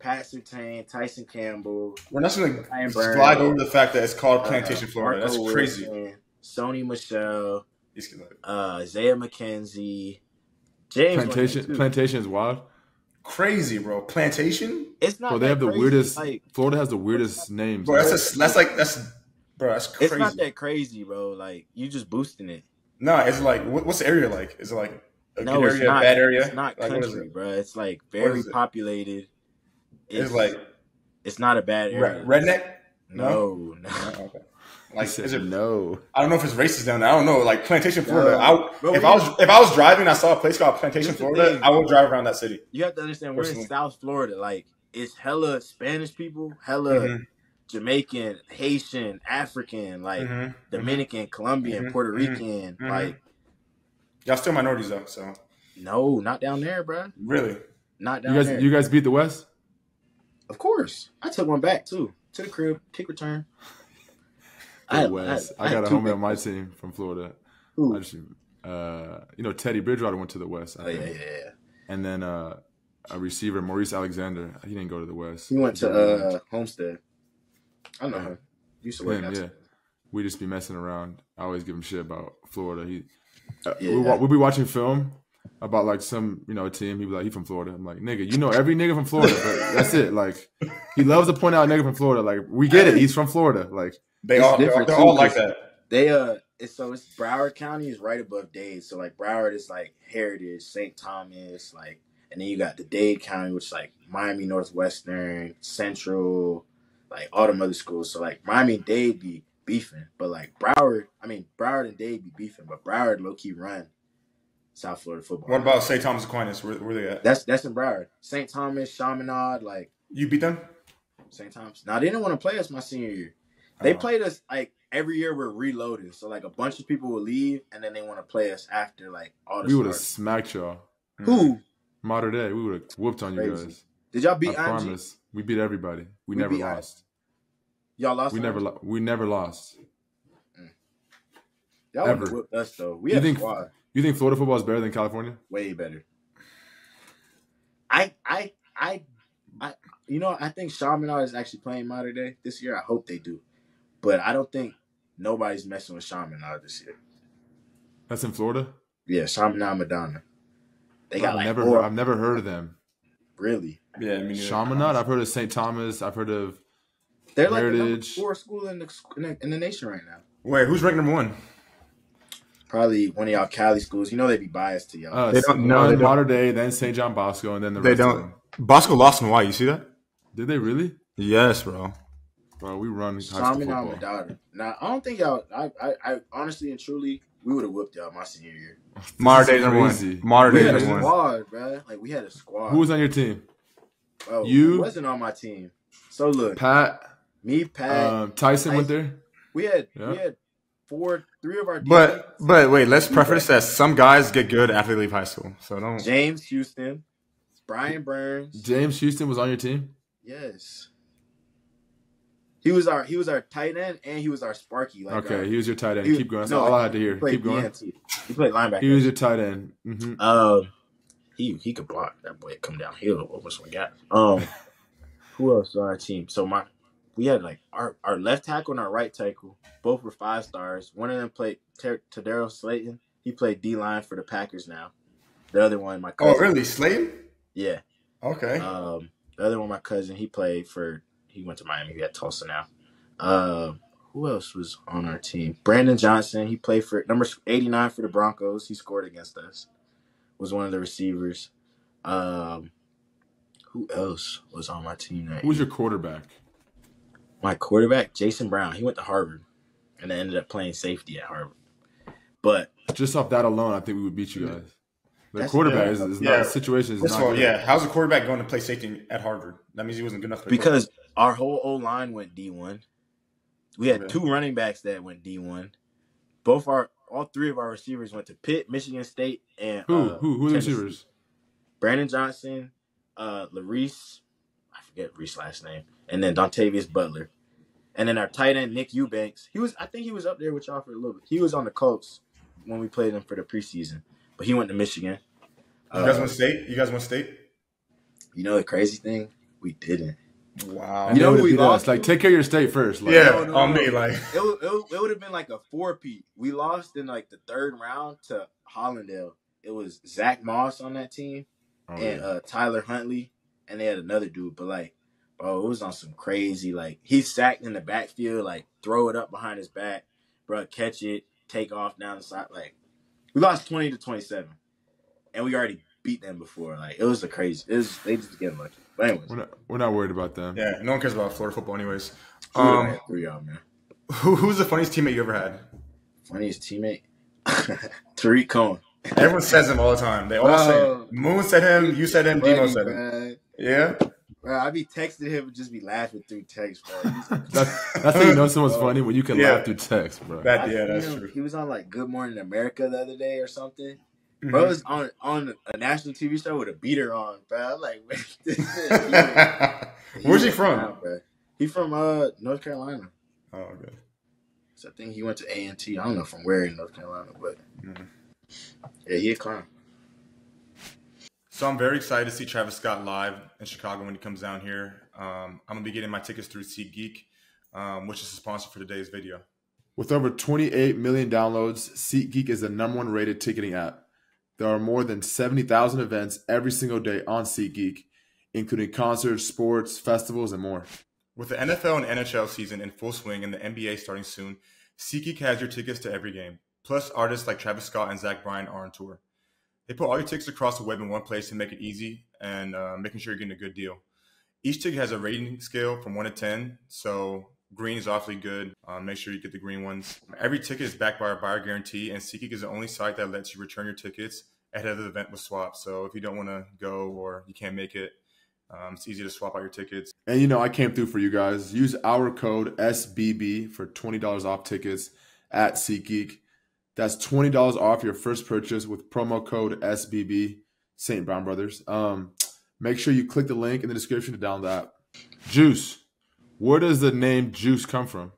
Pat Surtain, Tyson Campbell, We're not going to slide over the fact that it's called uh, Plantation, Florida. Marco That's crazy. Wilson, Sony Michel, These kids are uh, Isaiah McKenzie, James. plantation. Plantation is wild. Crazy, bro. Plantation, It's not. Bro, they that have the crazy. weirdest. Like, Florida has the weirdest names. bro. That's a, that's like that's bro. That's crazy. it's not that crazy, bro. Like you just boosting it. No, it's like what, what's the area like? Is it like a no, good it's area, not. a bad area? It's not like, country, it? bro. It's like very it? populated. It's, like it's not a bad area. redneck. No, no. Oh, okay. He Like, said is it? no? I don't know if it's racist down there. I don't know. Like Plantation, Florida. No. I, Bro, if we- I was if I was driving, I saw a place called Plantation, Florida. thing. I would drive around that city. You have to understand we're in South Florida. Like it's hella Spanish people, hella Mhm. Jamaican, Haitian, African, like Mhm. Dominican, Colombian, Mhm. Puerto Mhm. Rican. Mhm. Like, Y'all still minorities though, so no, not down there, bro. really. Not You guys, there. you guys beat the West. of course, I took one back too to the crib, kick return. Had- West. had- I, had got a two homie on my team from Florida. Who? I just, uh, you know, Teddy Bridgewater went to the West. I Oh yeah, yeah, yeah. And then uh, a receiver, Maurice Alexander. He didn't go to the West. He went to uh Homestead. I know Yeah. him. Used to work Him, yeah. We just be messing around. I always give him shit about Florida. He, uh, Yeah. we, we'll be watching film about like some you know a team. He be like, he from Florida. I'm like, nigga, you know every nigga from Florida, but that's it. Like, he loves to point out nigga from Florida. Like, we get it. He's from Florida. Like, They It's all they're, they're too, all like that. They uh, it's, so it's Broward County is right above Dade. So like Broward is like Heritage, St. Thomas, like, and then you got the Dade County, which is like Miami Northwestern, Central, like all them other schools. So like Miami and Dade be beefing, but like Broward, I mean Broward and Dade be beefing, but Broward low key run South Florida football. What about St. Thomas Aquinas? Where, where they at? that's that's in Broward, St. Thomas, Chaminade, like You beat them? St. Thomas. Now they didn't want to play us my senior year. They Oh. played us like every year we're reloading. So like a bunch of people will leave and then they want to play us after like all the we would have smacked y'all. Who mm-hmm. Modern day, we would have whooped on you guys. did y'all I beat? IMG? promise. We beat everybody. We, We never beat I- lost. Y'all lost. We never. Lo- we never lost. Mm. Y'all ever. whooped us though. We You think- squad You think Florida football is better than California? way better. I I I I you know I think Chaminade is actually playing modern day this year. I hope they do, but I don't think nobody's messing with Chaminade this year. That's in Florida. Yeah, Chaminade Madonna. They got I've like never. four, Heard, I've never heard of them. really. Yeah, I mean, Chaminade. I've heard of St. Thomas. I've heard of. They're like the number four school in the, in the in the nation right now. Wait, who's ranked number one? Probably one of y'all Cali schools. You know they'd be biased to y'all. Uh, They don't- no, one they don't. Modern Day, then St. John Bosco, and then the They rest of don't. them. Bosco lost in Hawaii. You see that? Did they really? Yes, bro. Bro, we run high school Chaminade football. Madonna. Now I don't think y'all. I, I, I honestly and truly, we would have whooped y'all my senior year. Modern This day number one. Modern We day had a number one. squad, bro. Like we had a squad. Who was on your team? Bro, you? who wasn't on my team. So look, Pat. me, Pat. Um, Tyson went there. we had yeah. we had four, three of our. But but wait, let's preface that some guys get good after they leave high school. So don't. James Houston, Brian Burns. James Houston was on your team. Yes. He was our he was our tight end and he was our Sparky. Like Okay, our- he was your tight end. he- Keep going. That's no, all I had to hear. Keep going. DN. He played linebacker. He was your tight end. hmm Um, he he could block that boy. Come downhill. What was we got? Um, who else on our team? So my we had like our our left tackle and our right tackle. Both were five stars. One of them played Ter- Tedarrell Slaton. He played D line for the Packers now. The other one, my Oh, really? Slayton? Yeah. Okay. Um, the other one, my cousin. He played for. He went to Miami. He at Tulsa now. Um, who else was on our team? Brandon Johnson. He played for number eighty nine for the Broncos. He scored against us. Was one of the receivers. Um, who else was on my team? That Who was year? your quarterback? my quarterback? Jason Brown. He went to Harvard, and then ended up playing safety at Harvard. But Just off that alone, I think we would beat you guys. The quarterback yeah. is, is Yeah. not situation is First not all, good. yeah. How's a quarterback going to play safety at Harvard? That means he wasn't good enough. To play because our whole O line went D one. We had Yeah. two running backs that went D one. Both our all three of our receivers went to Pitt, Michigan State, and Who? uh, who? Who are the Tennessee. receivers? Brandon Johnson, uh, Larice, I forget Reese last name, and then Dontavius Butler, and then our tight end Nick Eubanks. He was, I think he was up there with y'all for a little bit. He was on the Colts when we played him for the preseason, but he went to Michigan. You guys Uh, went state? You guys went state? you know the crazy thing, we didn't. Wow. And You know who we lost us. Like, take care of your state first. Like, yeah, no, no, on no. me. Like, It would, it, it would have been like a four peat. We lost in like the third round to Hallandale. It was Zach Moss on that team Oh, and yeah. uh, Tyler Huntley, and they had another dude. But like, bro, it was on some crazy. Like he sacked in the backfield, like throw it up behind his back, bro, catch it, take off down the side. Like we lost twenty to twenty seven, and we already beat them before. Like it was a crazy. It was they just getting lucky. But anyways, we're not, we're not worried about them. yeah, no one cares about Florida football, anyways. um, three y'all man. who, who's the funniest teammate you ever had? Funniest teammate, Tarik Cohen. Everyone says him all the time. They all Bro. say him. Moon said him. You said him. Demo said him. man. Yeah. Bro, I be texting him and just be laughing through text, bro. That's that's how you know someone's funny when you can Yeah. laugh through text, bro. That yeah, that's him- true. He was on like Good Morning America the other day or something. Mhm. Bro was on on a national TV show with a beater on, bro. I'm like, man, Where's he went from? down, bro. He from uh North Carolina. Oh, okay. So I think he went to A and T. I don't know from where in North Carolina, but Mhm. yeah, he a clown. So I'm very excited to see Travis Scott live in Chicago when he comes down here. Um, I'm gonna be getting my tickets through SeatGeek, um, which is the sponsor for today's video. With over 28 million downloads, SeatGeek is the number one rated ticketing app. There are more than 70,000 events every single day on SeatGeek, including concerts, sports, festivals, and more. With the NFL and NHL season in full swing and the NBA starting soon, SeatGeek has your tickets to every game. Plus, artists like Travis Scott and Zach Bryan are on tour. They put all your tickets across the web in one place to make it easy and uh, making sure you're getting a good deal. Each ticket has a rating scale from 1 to 10, so green is awfully good. Um, make sure you get the green ones. Every ticket is backed by our buyer guarantee, and SeatGeek is the only site that lets you return your tickets ahead of the event with swaps. So if you don't want to go or you can't make it, um, it's easy to swap out your tickets. And you know, I came through for you guys. Use our code SBB for $20 off tickets at SeatGeek. That's $20 off your first purchase with promo code SBB, St. Brown Brothers. Um, make sure you click the link in the description to download the app. Juice. Where does the name Juice come from?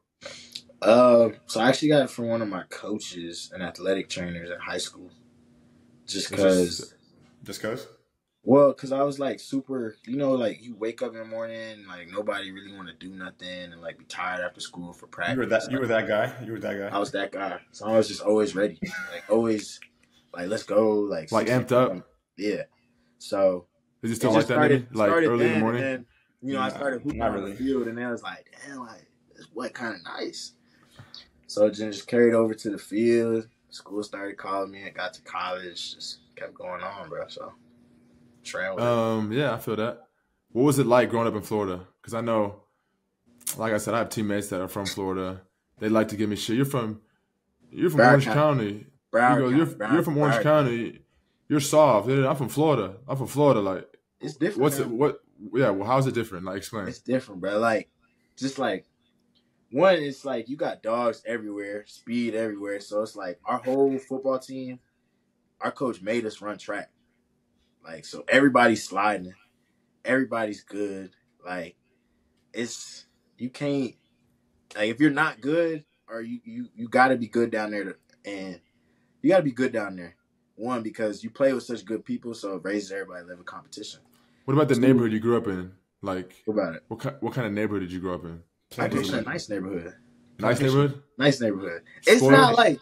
Uh, so I actually got it from one of my coaches and athletic trainers at high school. Just because, Just cause? well, because I was like super, you know, like you wake up in the morning, like nobody really want to do nothing, and like be tired after school for practice. You were that. You were that guy. You were that guy. I was that guy, so I was just always ready, like always, like let's go, like Like amped up? Yeah. So Is it still just like that, maybe? Like started early in the then, morning? You know, I started hooping on really. the field, and then I was like, damn, like this what kind of nice. So then just carried over to the field. School started calling me. I got to college. Just kept going on, bro. So trail. Um, yeah, I feel that. What was it like growing up in Florida? Because I know, like I said, I have teammates that are from Florida. They like to give me shit. You're from, you're from Broward Orange County. County. Broward you go, you're, Broward- you're from Orange Broward County. You're soft. I'm from Florida. I'm from Florida. Like, It's different. what's man. it? What? Yeah. Well, how's it different? Like, explain. It's different, bro. Like, just like one, it's like you got dogs everywhere, speed everywhere. So it's like our whole football team, our coach made us run track. Like, so everybody's sliding, everybody's good. Like, it's you can't like if you're not good or you you you got to be good down there, to, and you got to be good down there. One because you play with such good people, so it raises everybody level competition. What about the Two. neighborhood you grew up in? Like, What about it? what kind? What kind of neighborhood did you grow up in? I grew up in a nice neighborhood. Nice neighborhood. nice neighborhood. It's Florida- not like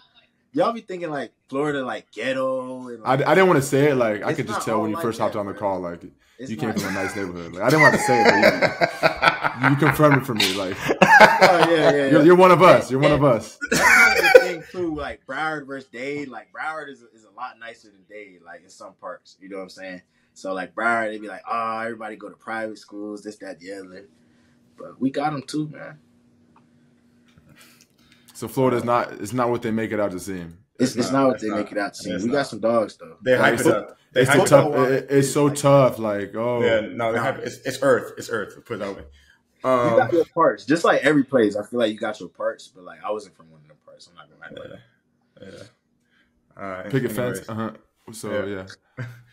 y'all be thinking like Florida like ghetto and I, I didn't want to say it. Like, I could just tell when you like first that, hopped on the bro. call. Like, it's you came not, from a nice neighborhood. Like, I didn't want to say it, but you, you confirmed it for me. Like, Oh yeah, yeah, yeah. you're, you're one of us. You're one of us. That's kind thing too. Like Broward versus Dade. Like Broward is is a lot nicer than Dade. Like in some parts, you know what I'm saying. So like Broward, they'd be like, oh, everybody go to private schools, this, that, the other. But we got them too, man. So Florida's not. It's not what they make it out to seem. It's, It's it's not, not, what it's they not. make it out to. seem. we not. got some dogs though. They hype it up. They It's hype tough. up. it- it's so tough. Like, oh, Yeah, no, they hype, it's, it's Earth. It's Earth. Put it that way. You Um, got your parts, just like every place. I feel like you got your parts, but like I wasn't from one of them parts. I'm not gonna act like yeah, that. yeah. All right. picket anyways. fence. Uh huh. So Yeah. yeah.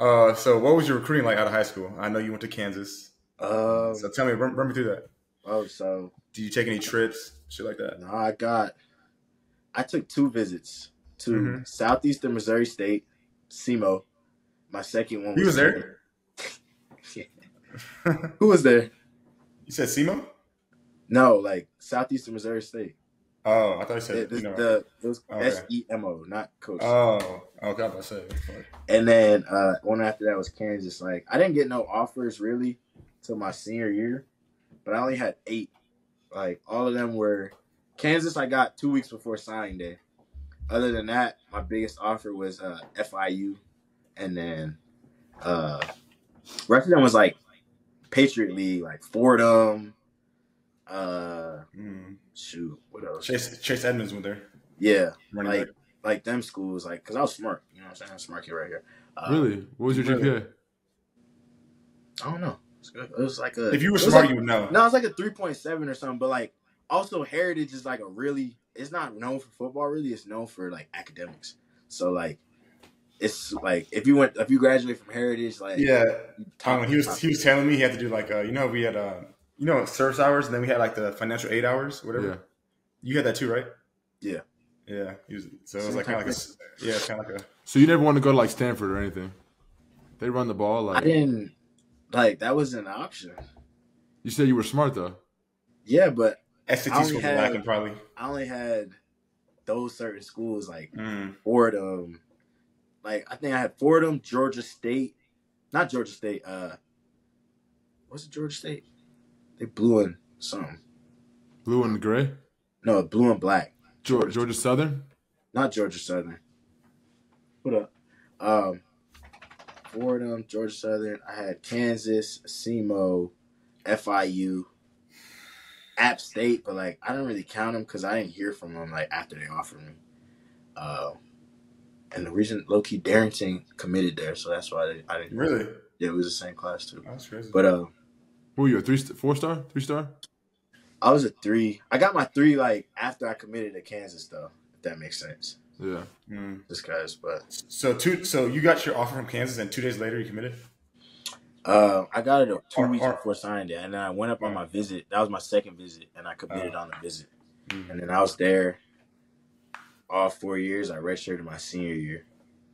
Uh, so what was your recruiting like out of high school? I know you went to Kansas. Um, So tell me, run, run me through that. oh, so Did you take any trips, shit like that? no, I got. I took two visits to Mhm. southeastern Missouri State, SEMO. My second one. He was there. Who was there? You said SEMO? No, like southeastern Missouri State. Oh, I thought you said It, you know. the it was Okay. S E M O, not coach. oh, okay. I was say. And then uh, one after that was Kansas. Like I didn't get no offers really till my senior year, but I only had eight. Like all of them were Kansas. I got two weeks before signing day. Other than that, my biggest offer was uh, FIU, and then uh, rest of them was like Patriot League, like Fordham. Uh, Mm. shoot, what else? Chase Chase Edmonds went there. Yeah, Running like back. like them schools, like because I was smart. You know what I'm saying? I'm smart kid right here. Uh, Really? What was your really? GPA? I don't know. It's good. It was like a. If you were smart, like- you would know. no, it's like a three point seven or something. But like, also Heritage is like a really. It's not known for football. Really, it's known for like academics. So like, it's like if you went if you graduate from Heritage, like Yeah, top- Tom, when he was he was telling me he had to do like uh, you know we had uh, you know service hours and then we had like the financial aid hours whatever. Yeah. You had that too, right? Yeah. Yeah. Was, so it was like kind of like a s- yeah, kind of like a So you never want to go to like Stanford or anything? They run the ball I like didn't like that was an option. you said. You were smart though. Yeah, but SAT I only schools had- were lacking probably. I only had those certain schools like Mm. Fordham. Like I think I had Fordham, Georgia State, not Georgia State. Uh, what's it? Georgia State? They blue and something. Blue and gray. No, blue and black. Georgia, Georgia Southern. Not Georgia Southern. What up? Um, Fordham, Georgia Southern. I had Kansas, SEMO, FIU, App State, but like I didn't really count them because I didn't hear from them like after they offered me. Uh, and the reason low key Darrington committed there, so that's why they, I didn't. Really? Yeah, it was the same class too. That's crazy. But uh, Who were you? A three, four star, three star? I was a three. I got my three like after I committed to Kansas though, if that makes sense. Yeah. Mm. Just guys, but So two. So you got your offer from Kansas, and two days later you committed. Uh, I got it two Or- weeks or- before signing it, and then I went up on my visit. That was my second visit, and I committed Oh. on the visit. Mm. And then I was there all four years. I redshirted my senior year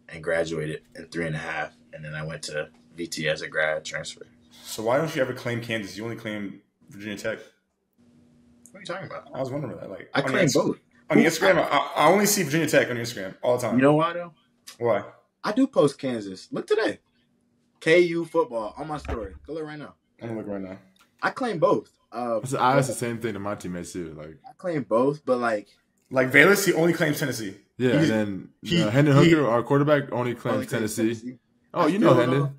and graduated in three and a half. And then I went to VT as a grad transfer. So why don't you ever claim Kansas? You only claim Virginia Tech. What are you talking about? I was wondering that. Like I on your claim both. On your Instagram, I, I only see Virginia Tech on Instagram all the time. You know why though? why? I do post Kansas. Look today. KU football on my story. Go look right now. I'm gonna look right now. I claim both. Uh, That's, I asked the same thing to my teammates too. Like, I claim both, but like Like Velus, he only claims Tennessee. yeah. He's- and then he- uh, Hendon he- Hooker, our quarterback, only claims only claims Tennessee. Oh, I you know still, Hendon.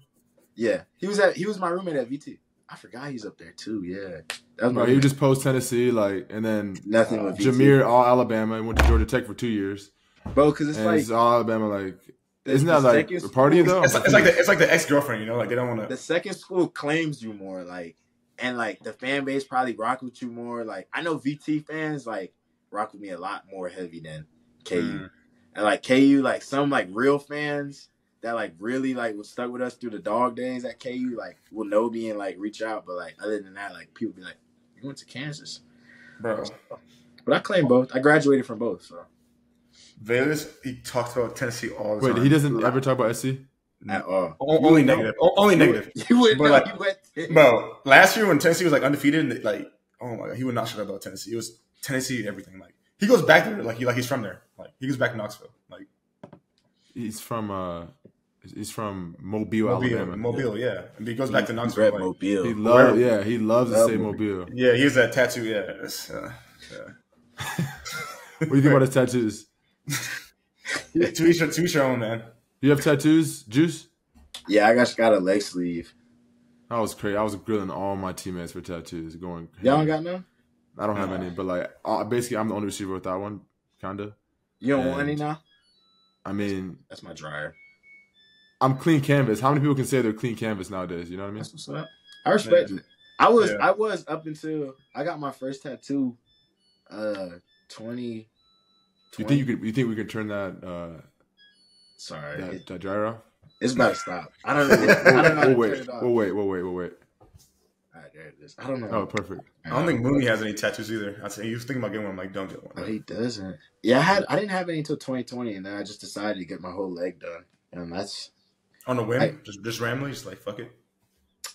Uh, Yeah, he was at he was my roommate at VT. I forgot he's up there too. Yeah, that was my Bro, he would just post Tennessee, like, and then nothing with VT. Jahmyr, all Alabama, and went to Georgia Tech for two years. bro, because it's and like it's all Alabama, like, the- isn't that like second a party though? It's like, it's like the it's like the ex girlfriend. You know, like they don't want to. The second school claims you more, like, and like the fan base probably rock with you more. Like, I know VT fans like rock with me a lot more heavy than KU, Mm. and like KU, like some like real fans that like really like was stuck with us through the dog days at KU, like will know me and like reach out. But like other than that, like people be like, "You went to Kansas," Bro, but I claim both. I graduated from both, so Velus, he talks about Tennessee all the Wait, time. he doesn't ever talk about SC. at all. O- only negative. O- only negative. You would But, know. like, you went. Bro, last year when Tennessee was like undefeated, and like, oh my god, he would not shut up about Tennessee. It was Tennessee everything. Like he goes back there, like he like he's from there. Like he goes back to Knoxville, like He's from uh, he's from Mobile, Mobile, Alabama. Mobile, yeah. And he goes back to He Knoxville. Like, Mobile. He loves, yeah, he loves to Love say Mobile. Mobile. yeah, he has that tattoo. Yeah, it's, uh, What do you think about his tattoos? yeah. to each to each your own, man. You have tattoos, Juice? Yeah, I just got a leg sleeve. I was crazy. I was grilling all my teammates for tattoos, going. Y'all got none? I don't have No. any, but like uh, basically, I'm the only receiver with that one, kinda. You don't want any now? I mean, That's my dryer. I'm clean canvas. How many people can say they're clean canvas nowadays? You know what I mean? That's what's up. I respect it. I was Yeah. I was up until I got my first tattoo uh 20 You think you could? You think we could turn that uh, sorry. that, It- that gyro off? it's about to stop. I don't know. I don't know. how We'll wait. turn it off. We'll wait. We'll wait. We'll wait. All right, there it is. I don't know. Oh, perfect. I don't think Mooney has any tattoos either. I say he was thinking about getting one. I'm like, don't get Oh, one. he doesn't. Yeah, I had I didn't have any until 2020 and then I just decided to get my whole leg done. And that's On a whim, I- just just randomly, just like fuck it.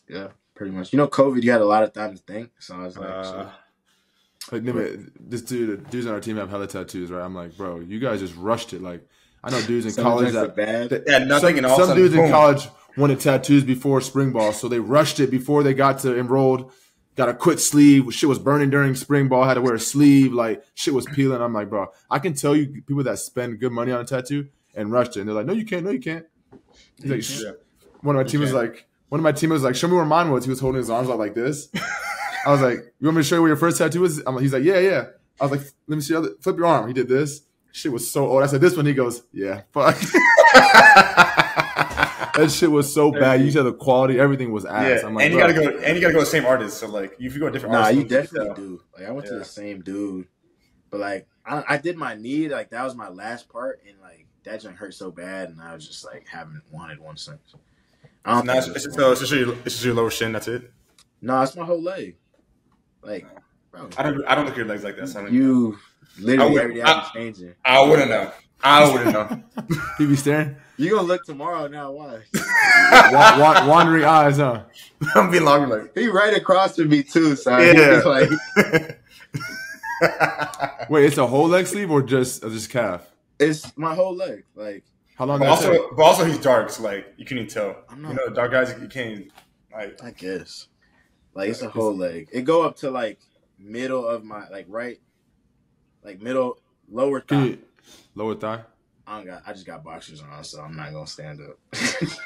yeah, pretty much. You know, COVID, you had a lot of time to think. So I was like, Uh, so- Like, nigga, this dude, dudes on our team have hella tattoos, right? I'm like, bro, you guys just rushed it. Like, I know dudes in some college things that bad. that- Yeah, nothing, Some, and all some sudden, dudes in boom. college wanted tattoos before spring ball, so they rushed it before they got to enrolled. Got a quick sleeve. Shit was burning during spring ball. Had to wear a sleeve. Like shit was peeling. I'm like, bro, I can tell you people that spend good money on a tattoo and rushed it. And they're like, no, you can't. No, you can't. He's like, Yeah. one of my teammates was like, one of my teammates was like, show me where mine was. He was holding his arms out like this. I was like, you want me to show you where your first tattoo is? I'm like, he's like, yeah, yeah. I was like, let me see. Other, flip your arm. He did this. Shit was so old. I said, this one. He goes, yeah, fuck. that shit was so bad. You said the quality, everything was ass. yeah, I'm like, and you gotta go, and you gotta go to the same artist. So like, if you go to different Nah, artists, you you definitely tell. do. Like I went to the same dude, but like I, I did my knee. Like that was my last part, and like that joint hurt so bad, and I was just like haven't wanted one since. I don't No, it's, it's it's, just, so it's just your, it's just your lower shin. That's it. no, it's my whole leg. Like, bro, I don't. I don't look at your legs like that. So you I literally would- every day I- I'm changing. I wouldn't know. I wouldn't know. he be staring, You gonna look tomorrow now? Why? wa- wa- wandering eyes, huh? I'm being longer like. he right across from me too, so Yeah. he's like, Wait, it's a whole leg sleeve or just or just calf? It's my whole leg. Like, How long but does take? also, but also he's dark, so like you can't even tell. I'm You know, dark guys you can't like. I guess, like it's a whole leg. It go up to like middle of my like right, like middle lower thigh. you- lower thigh. I don't got. I just got boxers on, so I'm not gonna stand up.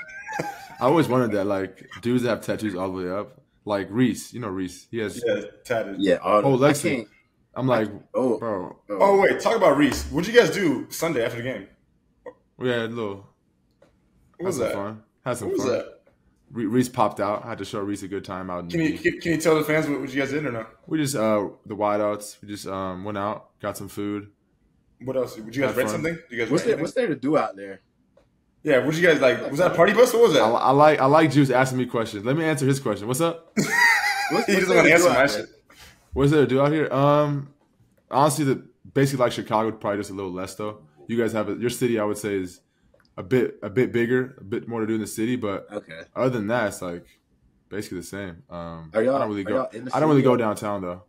I always wondered that, like dudes that have tattoos all the way up, like Reese. You know Reese. He has. Yeah, tatted. yeah, all Oh, I Lexi. Can't. I'm like, Oh, bro. oh, Oh wait, talk about Reese. What'd you guys do Sunday after the game? We had a little. What was had that? some fun. Had some What was fun. that? Reese popped out. I had to show Reese a good time out. Can you beach. can, can you tell the fans what, what you guys did or no? We just uh the wideouts. We just um went out, got some food. What else? Would you guys rent fun. something? You guys what's rent there? anything? What's there to do out there? Yeah, what'd you guys like? Was that a party bus? What was I, that? I like I like Juice asking me questions. Let me answer his question. What's up? What's, he what's doesn't want to answer my there? Shit. What's there to do out here? Um, honestly, the basically like Chicago, probably just a little less though. You guys have a, your city. I would say is a bit a bit bigger, a bit more to do in the city. But Okay. other than that, it's like basically the same. Um, Are y'all- I don't really go. y'all in the I don't really go downtown though.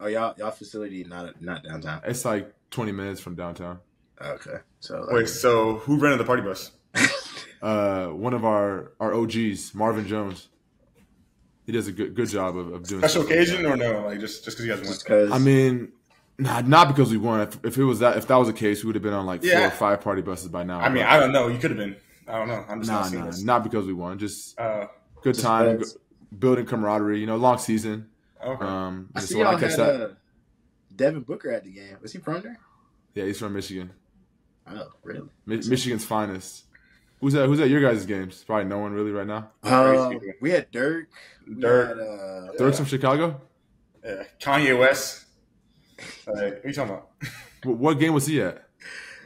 Oh, y'all y'all facility not not downtown. It's like twenty minutes from downtown. Okay. So like, Wait, so who rented the party bus? Uh, one of our our OGs, Marvin Jones. He does a good good job of, of doing Special stuff like occasion or no? Like just just because you guys just went. because I mean, nah, not because we won. If, if it was that, if that was the case, we would have been on like four or five party buses by now. I mean, but- I don't know. You could have been. I don't know. I'm just nah, not nah, this. not because we won. Just Uh, good Just time, friends. building camaraderie. You know, long season. okay. Um, I just see y'all catch had that- uh, Devin Booker at the game. Was he from there? yeah, he's from Michigan, Oh, really? Mi- Michigan's finest. Who's that? Who's at your guys' games? Probably no one really right now. Uh, we had Durk. We Durk. Had, uh, Durk's from Chicago. yeah. Kanye West. Uh, what are you talking about? What game was he at?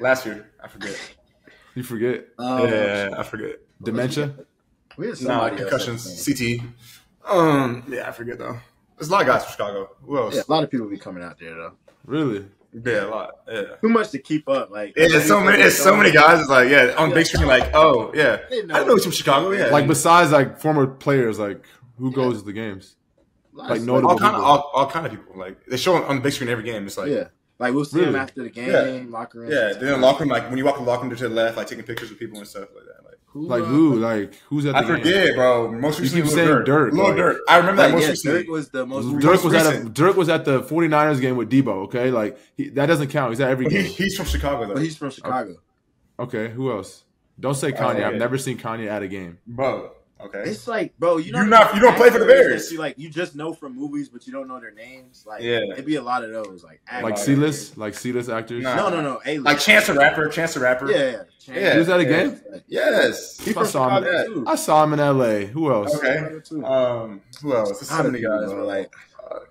Last year, I forget. You forget um, yeah, I forget. dementia. We had Nah, somebody else concussions. CT. Um, yeah, I forget though. There's a lot of guys from Chicago. Who else? Yeah, a lot of people be coming out there though. Really? Yeah, a lot. Yeah. Too much to keep up. Like Yeah, it's so many. It's so many guys. It's like, yeah, on big screen, like, oh, yeah. I They know. didn't know he's from Chicago. Yeah, Like besides like former players, like who goes to the games? like of notable all kind of people. all, all kind of people. Like they show on the big screen every game. It's like, yeah, yeah, like we'll see them after the game, Yeah. locker room. yeah. They're in the locker room. Like when you walk in the locker room to the left, like taking pictures with people and stuff like that. Like Who, Like uh, who? Like who's at the I game? forget, bro. Most recently, You recently, keep saying Durk. Dirk, Lil like- Durk. I remember Like, that most yeah, recently. Durk was the most. Durk Most was at a. Durk was at the 49ers game with Deebo. Okay, like he, that doesn't count. He's at every But he, game. he's from Chicago though. but he's from Chicago. Okay, who else? Don't say Kanye. yeah. I've never seen Kanye at a game. bro. Okay. It's like, bro, you know, You're not- you don't play for the Bears. You like, you just know from movies, but you don't know their names. Like, Yeah. it'd be a lot of those, like, Like actors. C-list, like C-list actors. Nah. No, no, no. A like Chance the Rapper. Chance the Rapper. Yeah, yeah. Chance. Yeah. He was at a game. Yes. He's I saw him. Chicago. I saw him in L.A. Who else? Okay. Um. Who else? There's How so many guys. know, bro. like- Fuck.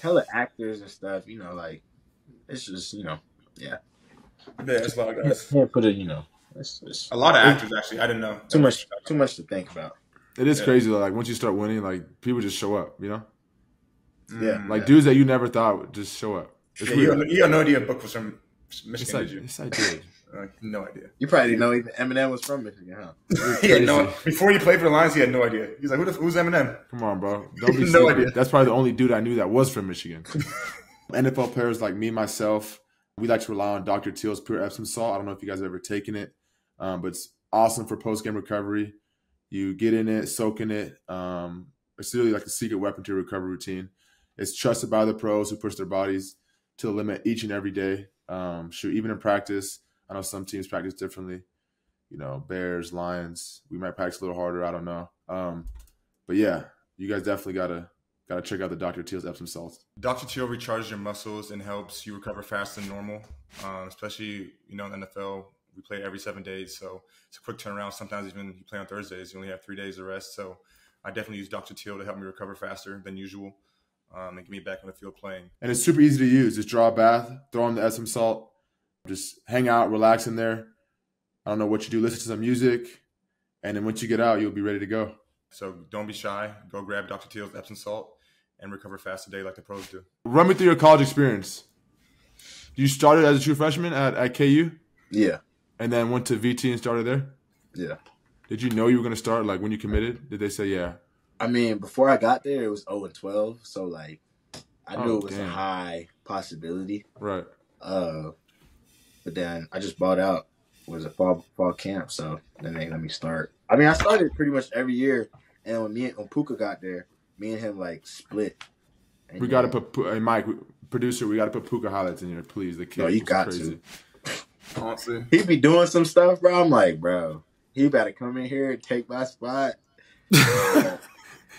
Hella actors and stuff. You know, like it's just you know, Yeah, there's a lot of guys. can't put it. You know, it's, it's A lot of actors actually. I didn't know. too much. Too much to think about. It is Yeah. crazy though. Like once you start winning, like people just show up. You know, Yeah. Mm. like dudes that you never thought would just show up. Yeah, you, weird. had, you had no idea Book was from Yes, Michigan, I, did you? yes, I did. Like, no idea. You probably didn't know even Eminem was from Michigan, huh? He had no, before he played for the Lions, he had no idea. He's like, Who the, "Who's Eminem?" Come on, bro. Don't be No stupid. idea. That's probably the only dude I knew that was from Michigan. NFL players like me, myself, we like to rely on Dr. Teal's pure Epsom salt. I don't know if you guys have ever taken it, um, but it's awesome for post game recovery. You get in it, soak in it. Um, it's really like a secret weapon to your recovery routine. It's trusted by the pros who push their bodies to the limit each and every day. Um, shoot, even in practice, I know some teams practice differently. You know, Bears, Lions, we might practice a little harder. I don't know. Um, but yeah, you guys definitely gotta gotta check out the Dr. Teal's Epsom salts. Dr. Teal recharges your muscles and helps you recover faster than normal. Um, especially, you know, in NFL, we play every seven days, so it's a quick turnaround. Sometimes even you play on Thursdays, you only have three days of rest. So I definitely use Dr. Teal to help me recover faster than usual um, and get me back on the field playing. And it's super easy to use. Just draw a bath, throw on the Epsom salt, just hang out, relax in there. I don't know what you do. Listen to some music, and then once you get out, you'll be ready to go. So don't be shy. Go grab Dr. Teal's Epsom salt and recover fast today like the pros do. Run me through your college experience. You started as a true freshman at, at KU, Yeah, and then went to VT and started there. yeah. Did you know you were going to start? Like when you committed, did they say yeah? I mean, before I got there, it was 0 and 12, so like I knew Oh, it was damn. a high possibility. Right. Uh, but then I just bought out was a fall fall camp, so then they let me start. I mean, I started pretty much every year, and when me and when Pooka got there, me and him like split. And We got to put hey, Mike, producer. We got to put Pooka highlights in here, please. The kid. No, you got crazy. Honestly. He be doing some stuff, bro. I'm like, bro, he better come in here and take my spot.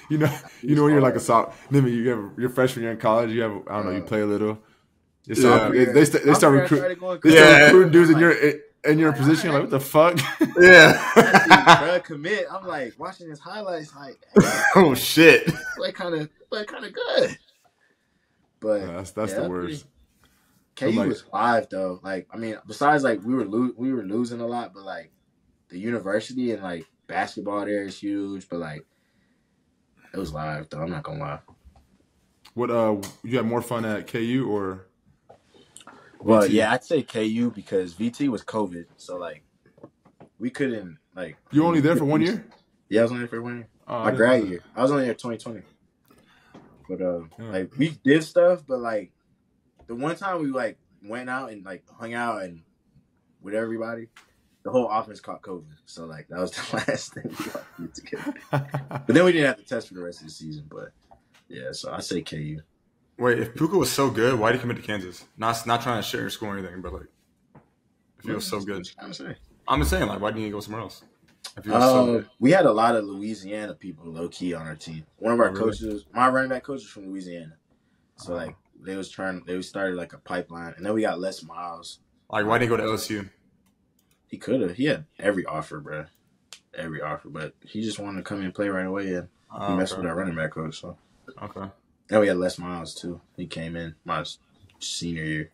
You know, you know when you're like a soft. Maybe you have your freshman year in college. You have I don't know. You play a little. You start, Yeah. They, st- they start remember recruiting. started going They crazy. start Yeah. recruiting dudes in I'm your in your Like, position. Like what the fuck? Yeah. bro, commit. I'm like watching his highlights, like, oh shit. Like kind of, play kind of good. But that's that's Yeah, the worst. KU like- was live though. Like, I mean, besides like we were lo- we were losing a lot, but like the university and like basketball there is huge. But like it was live though. I'm not gonna lie. What uh, you had more fun at KU or Well, VT? yeah, I'd say KU because VT was COVID, so like we couldn't like. you were only there for one year? Yeah, I was only there for one year. Oh, I My grad year. I was only there 2020. But uh, Yeah. like we did stuff, but like the one time we like went out and like hung out and with everybody, the whole offense caught COVID. So like that was the last thing we got to together. But then we didn't have to test for the rest of the season. But yeah, so I say KU. Wait, if Pooka was so good, why did he commit to Kansas? Not not trying to share your score or anything, but like if he was so good. I'm saying. I'm just saying, like, why didn't he go somewhere else? If he was so uh, good. we had a lot of Louisiana people low key on our team. One of our Oh, really? coaches, my running back coach, is from Louisiana. So Oh. like they was trying, they started like a pipeline, and then we got Les Miles. Like, why didn't he go to LSU? He could have. He had every offer, bro. Every offer, but he just wanted to come in and play right away, and he Oh, messed okay. with our running back coach. So okay. and we had Les Miles too. He came in my senior year,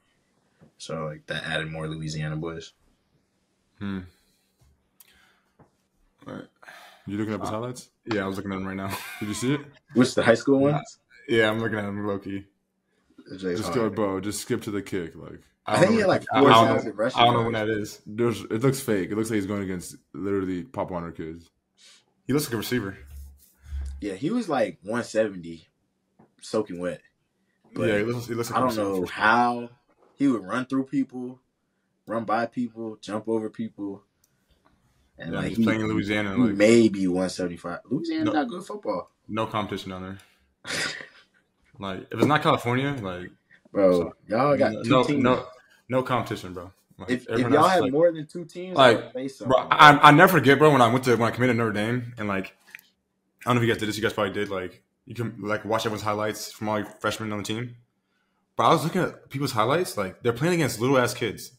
so like that added more Louisiana boys. Hmm. Right. You looking up his highlights? Yeah, I was looking at him right now. Did you see it? Which the high school ones? Yeah, I'm looking at him low key. Jay Just Hart. go, bro. Just skip to the kick. Like I think he had like I four don't, know, I don't know yards. when that is. there's, it looks fake. It looks like he's going against literally Pop Warner kids. He looks like a receiver. Yeah, he was like 170, soaking wet. But yeah, he looks, he looks like I a don't know sure. how he would run through people, run by people, jump over people, and Yeah, like he's he, playing in Louisiana. he Like, may be 175. Louisiana No. got good football, no competition on there. Like, if it's not California, like, bro. Y'all got two no, teams. no, no competition, bro. Like, if, if y'all had like- more than two teams, like, I would say something. Bro, I, I never forget, bro, when I went to when I committed Notre Dame and like I don't know if you guys did this, you guys probably did, like you can like watch everyone's highlights from all your freshmen on the team. But I was looking at people's highlights, like they're playing against little ass kids.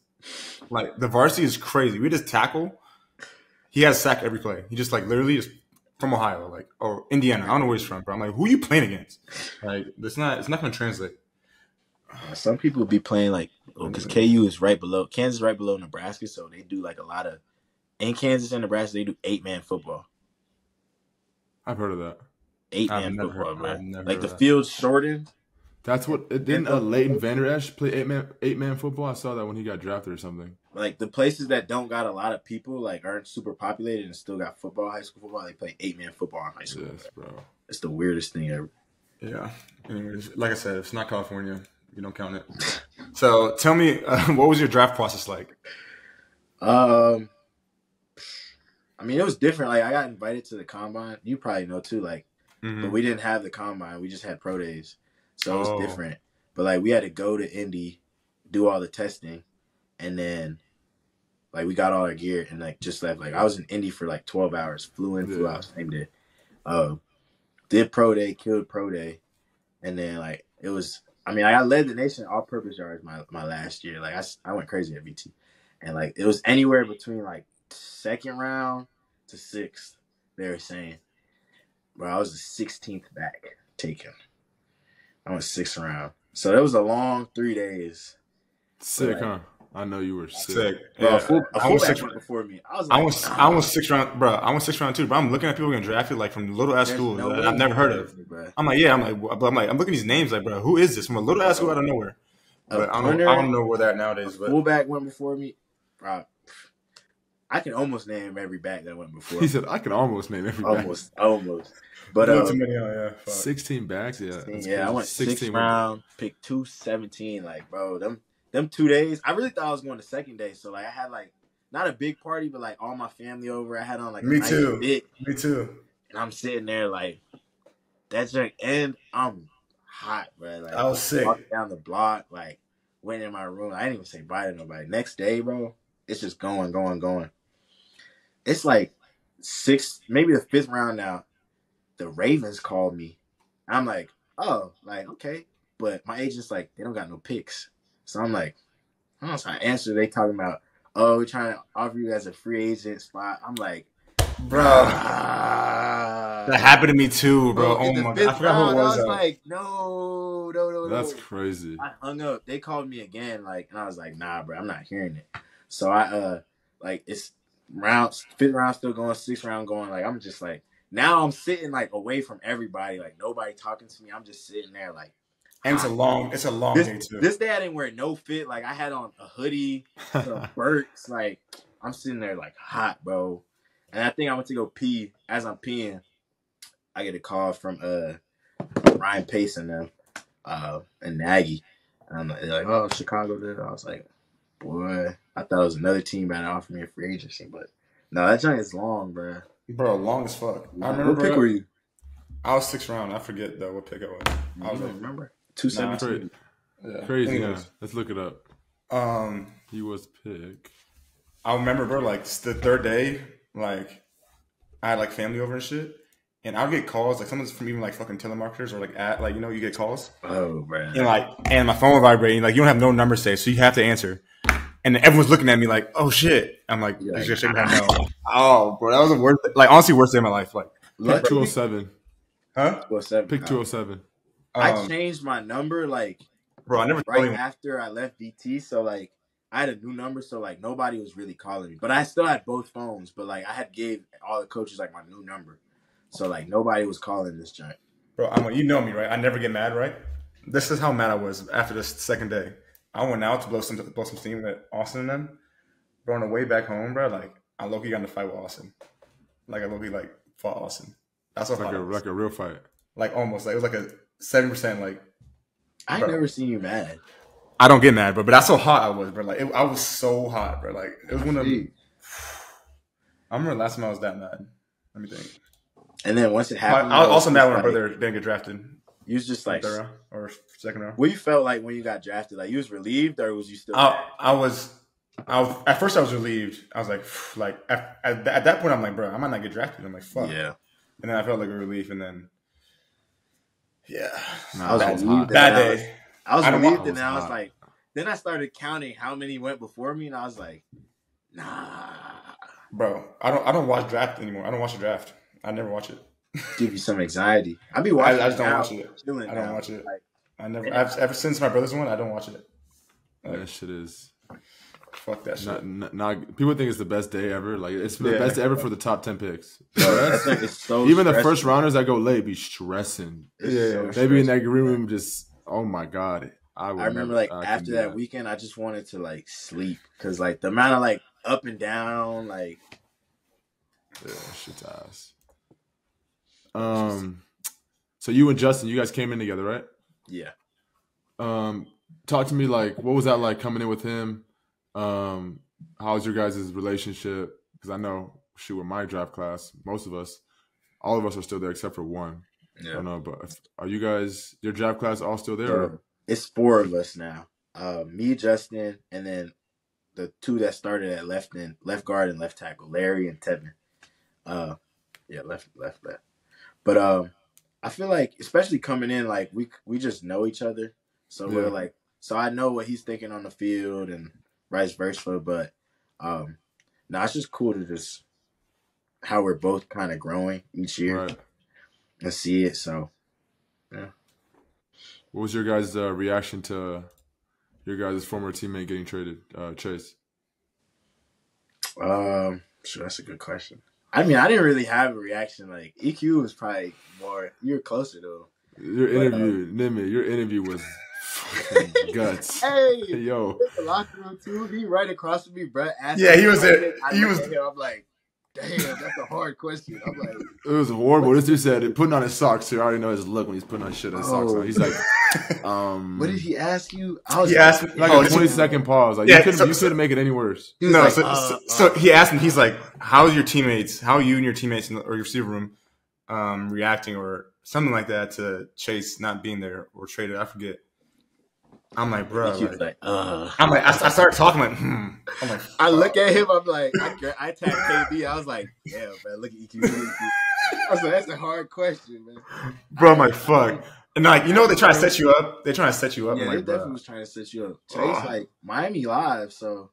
Like the varsity is crazy. We just tackle. He has sack every play. He just like literally is from Ohio, like or Indiana. I don't know where he's from, but I'm like, who are you playing against? Like it's not it's not gonna translate. Uh, some people be playing like oh, because mm-hmm. KU is right below Kansas, is right below Nebraska, so they do like a lot of in Kansas and Nebraska they do eight man football, I've heard of that. Eight man football, heard- man. Like the field's shortened. That's what it didn't uh, Leighton Vander Esch play eight man eight man football. I saw that when he got drafted or something. Like the places that don't got a lot of people, like aren't super populated and still got football, high school football, they play eight man football in high school. Yes, bro. It's the weirdest thing ever. Yeah. Anyways, like I said, if it's not California, you don't count it. So tell me, uh, what was your draft process like? Um, I mean, it was different. Like I got invited to the combine. You probably know too. Like, Mhm. but we didn't have the combine. We just had pro days, so it was Oh. different. But like we had to go to Indy, do all the testing, and then like we got all our gear and like just left. Like I was in Indy for like twelve hours. Flew in, flew Yeah. out same day. Uh, did pro day, killed pro day, and then like it was. I mean, I led the nation all purpose yards my my last year. Like I, I went crazy at VT, and like it was anywhere between like second round to sixth. They were saying, bro, I was the 16th back taken. I went sixth round, so it was a long three days. Sick, Right. huh? I know you were sick. Sick. Bro, Yeah. a full, a I was six. went before me. I was I like, was nah, I was six round, bro. I was six round too. But I'm looking at people getting drafted like from little ass there's schools no that I've never heard of. me. I'm like, yeah, I'm like, but I'm like, I'm looking at these names like, bro, who is this from a little ass school out of nowhere? But I don't, I don't know where they're at nowadays. But fullback went before me. Bro, I can almost name every back that went before. He said I can almost name every back. almost, almost. But Doing uh, too many, oh, yeah, fuck. Sixteen backs, yeah. that's yeah, I crazy. went sixth round, picked two seventeen. Like, bro, them them two days. I really thought I was going the second day, so like I had like not a big party, but like all my family over. I had on like a Me nice too. fit, Me too. and I'm sitting there like that drink, and I'm hot, bro. Like I was sick. walked down the block, like went in my room. I didn't even say bye to nobody. Next day, bro, it's just going, going, going. It's like six, maybe the fifth round now. The Ravens called me. I'm like, oh, like okay, but my agent's like, they don't got no picks. So I'm like, I don't know. So I answer. They talking about, oh, we're trying to offer you as a free agent spot. I'm like, Bro. ah. that happened to me too, bro. in oh my god, I forgot who round, it I was. was like, no, no, no, no. That's crazy. I hung up. They called me again, like, and I was like, nah, bro, I'm not hearing it. So I, uh, like, it's round, fifth round still going, sixth round going. Like, I'm just like, now I'm sitting like away from everybody, like nobody talking to me. I'm just sitting there, like, And it's a long, it's a long day this, too. this day I didn't wear no fit. Like, I had on a hoodie, some Burks. Like, I'm sitting there like hot, bro. And I think I went to go pee. As I'm peeing, I get a call from uh Ryan Pace and them, uh, and Nagy. And I'm like, oh, Chicago did. I was like, boy, I thought it was another team that offered me a free agency, but no, that joint is long, bro. Bro, long as fuck. I what remember. pick bro, were you? I was sixth round. I forget though what pick I was. I I was don't like, remember. Two seventeen. yeah. Crazy, huh? Let's look it up. Um, He was pick. I remember, bro. Like the third day, like I had like family over and shit, and I'll get calls like sometimes from even like fucking telemarketers or like at like you know you get calls Oh, man. and like, and my phone was vibrating. Like, you don't have no number saved, so you have to answer. And everyone's looking at me like, "Oh shit!" I'm like, You're "You like, no." Oh, bro, that was the worst. Like, honestly, worst day of my life. Like, Pick 207. huh? What's that? Pick 207. I Um, changed my number like bro, I never right anyone. after I left VT. So like I had a new number, so like nobody was really calling me. But I still had both phones. But like I had gave all the coaches like my new number, so like nobody was calling this joint. Bro, I'm you know me, right? I never get mad, right? This is how mad I was after this second day. I went out to blow some blow some steam at Austin and them. Bro, on the way back home, bro, like I low key got in a fight with Austin. Like I low key like fought Austin. That's what Like like, a, like a real fight. like almost like it was like a seven percent like I Bro. never seen you mad. I don't get mad, bro, but that's how hot I was, bro. Like it, I was so hot, bro. Like it was one of Gee. I remember last time I was that mad. Let me think. And then once it happened, I was also mad when my like- brother didn't get drafted. You was just like, third round or second round. what you felt like when you got drafted? Like you was relieved, or was you still? I. I was, I was at first I was relieved. I was like, like at, at, at that point I'm like, bro, I might not get drafted. I'm like, fuck. yeah, And then I felt like a relief, and then yeah, Nah, I was that was relieved hot. that bad I was- day. I was I don't relieved, want- and I was hot. like, then I started counting how many went before me, and I was like, nah. bro. I don't I don't watch draft anymore. I don't watch the draft. I never watch it. Give you some anxiety. I be I, watching. I just don't now, watch it. I don't now. watch it. Like, I never. I've, ever since my brother's one, I don't watch it. That shit is Fuck that shit. not, not, not- People think it's the best day ever. Like it's the best ever for the top ten picks. bro, that thing is so Even the first rounders that go late be stressing. It's Yeah, so yeah. They be in that green room just. Oh my god. I, would I remember never- like I after couldn't that weekend, I just wanted to like sleep because like the amount of like up and down, like Yeah, shit's ass. Um, so you and Justin, you guys came in together, right? yeah, Um, talk to me like what was that like coming in with him? Um, how's your guys' relationship? Because I know, shoot, with my draft class, most of us, all of us are still there except for one. I yeah. don't know, but if, are you guys your draft class all still there? Or? It's four of us now. Uh, me, Justin, and then the two that started at left and left guard and left tackle, Larry and Teven. Uh, yeah, left, left, left. But um, I feel like, especially coming in, like we we just know each other, so Yeah. we're like, so I know what he's thinking on the field and vice versa. But Um, no, it's just cool to just how we're both kind of growing each year Right. and see it. So yeah. What was your guys' uh, reaction to your guys' former teammate getting traded, uh, Chase? Um, sure, that's a good question. I mean, I didn't really have a reaction. Like EQ was probably more. You're closer though. Your But, uh, interview, Nimmy, your interview was guts. Hey, Yo, in the locker room too. He right across from me, Brett. Yeah, he was something. there. He was- at him, I'm like, damn, that's a hard question. I'm like, it was horrible. This dude said putting on his socks. Here, I already know his look when he's putting on shit on his socks. Oh. On. He's like, um, what did he ask you? I was He asked me, like oh, a this twenty is- second pause. Like Yeah, you couldn't, so- you couldn't make it any worse. No, like, so, uh, so, uh. so he asked me. He's like, "How's your teammates? How you and your teammates in the, or your receiver room um, reacting, or something like that to Chase not being there or traded?" I forget. I'm like, bro. Like, like, uh. I'm like, I, I started talking like, hmm. I'm like, I look at him. I'm like, I, gra- I tapped KB. I was like, yeah, man, look at EQ. EQ. I was like, that's a hard question, man. bro, I'm like, fuck. And like, you know, they try to set you up. They're trying to set you up. Yeah, I'm they like, definitely bro. was trying to set you up. Chase, Ugh. like Miami live, so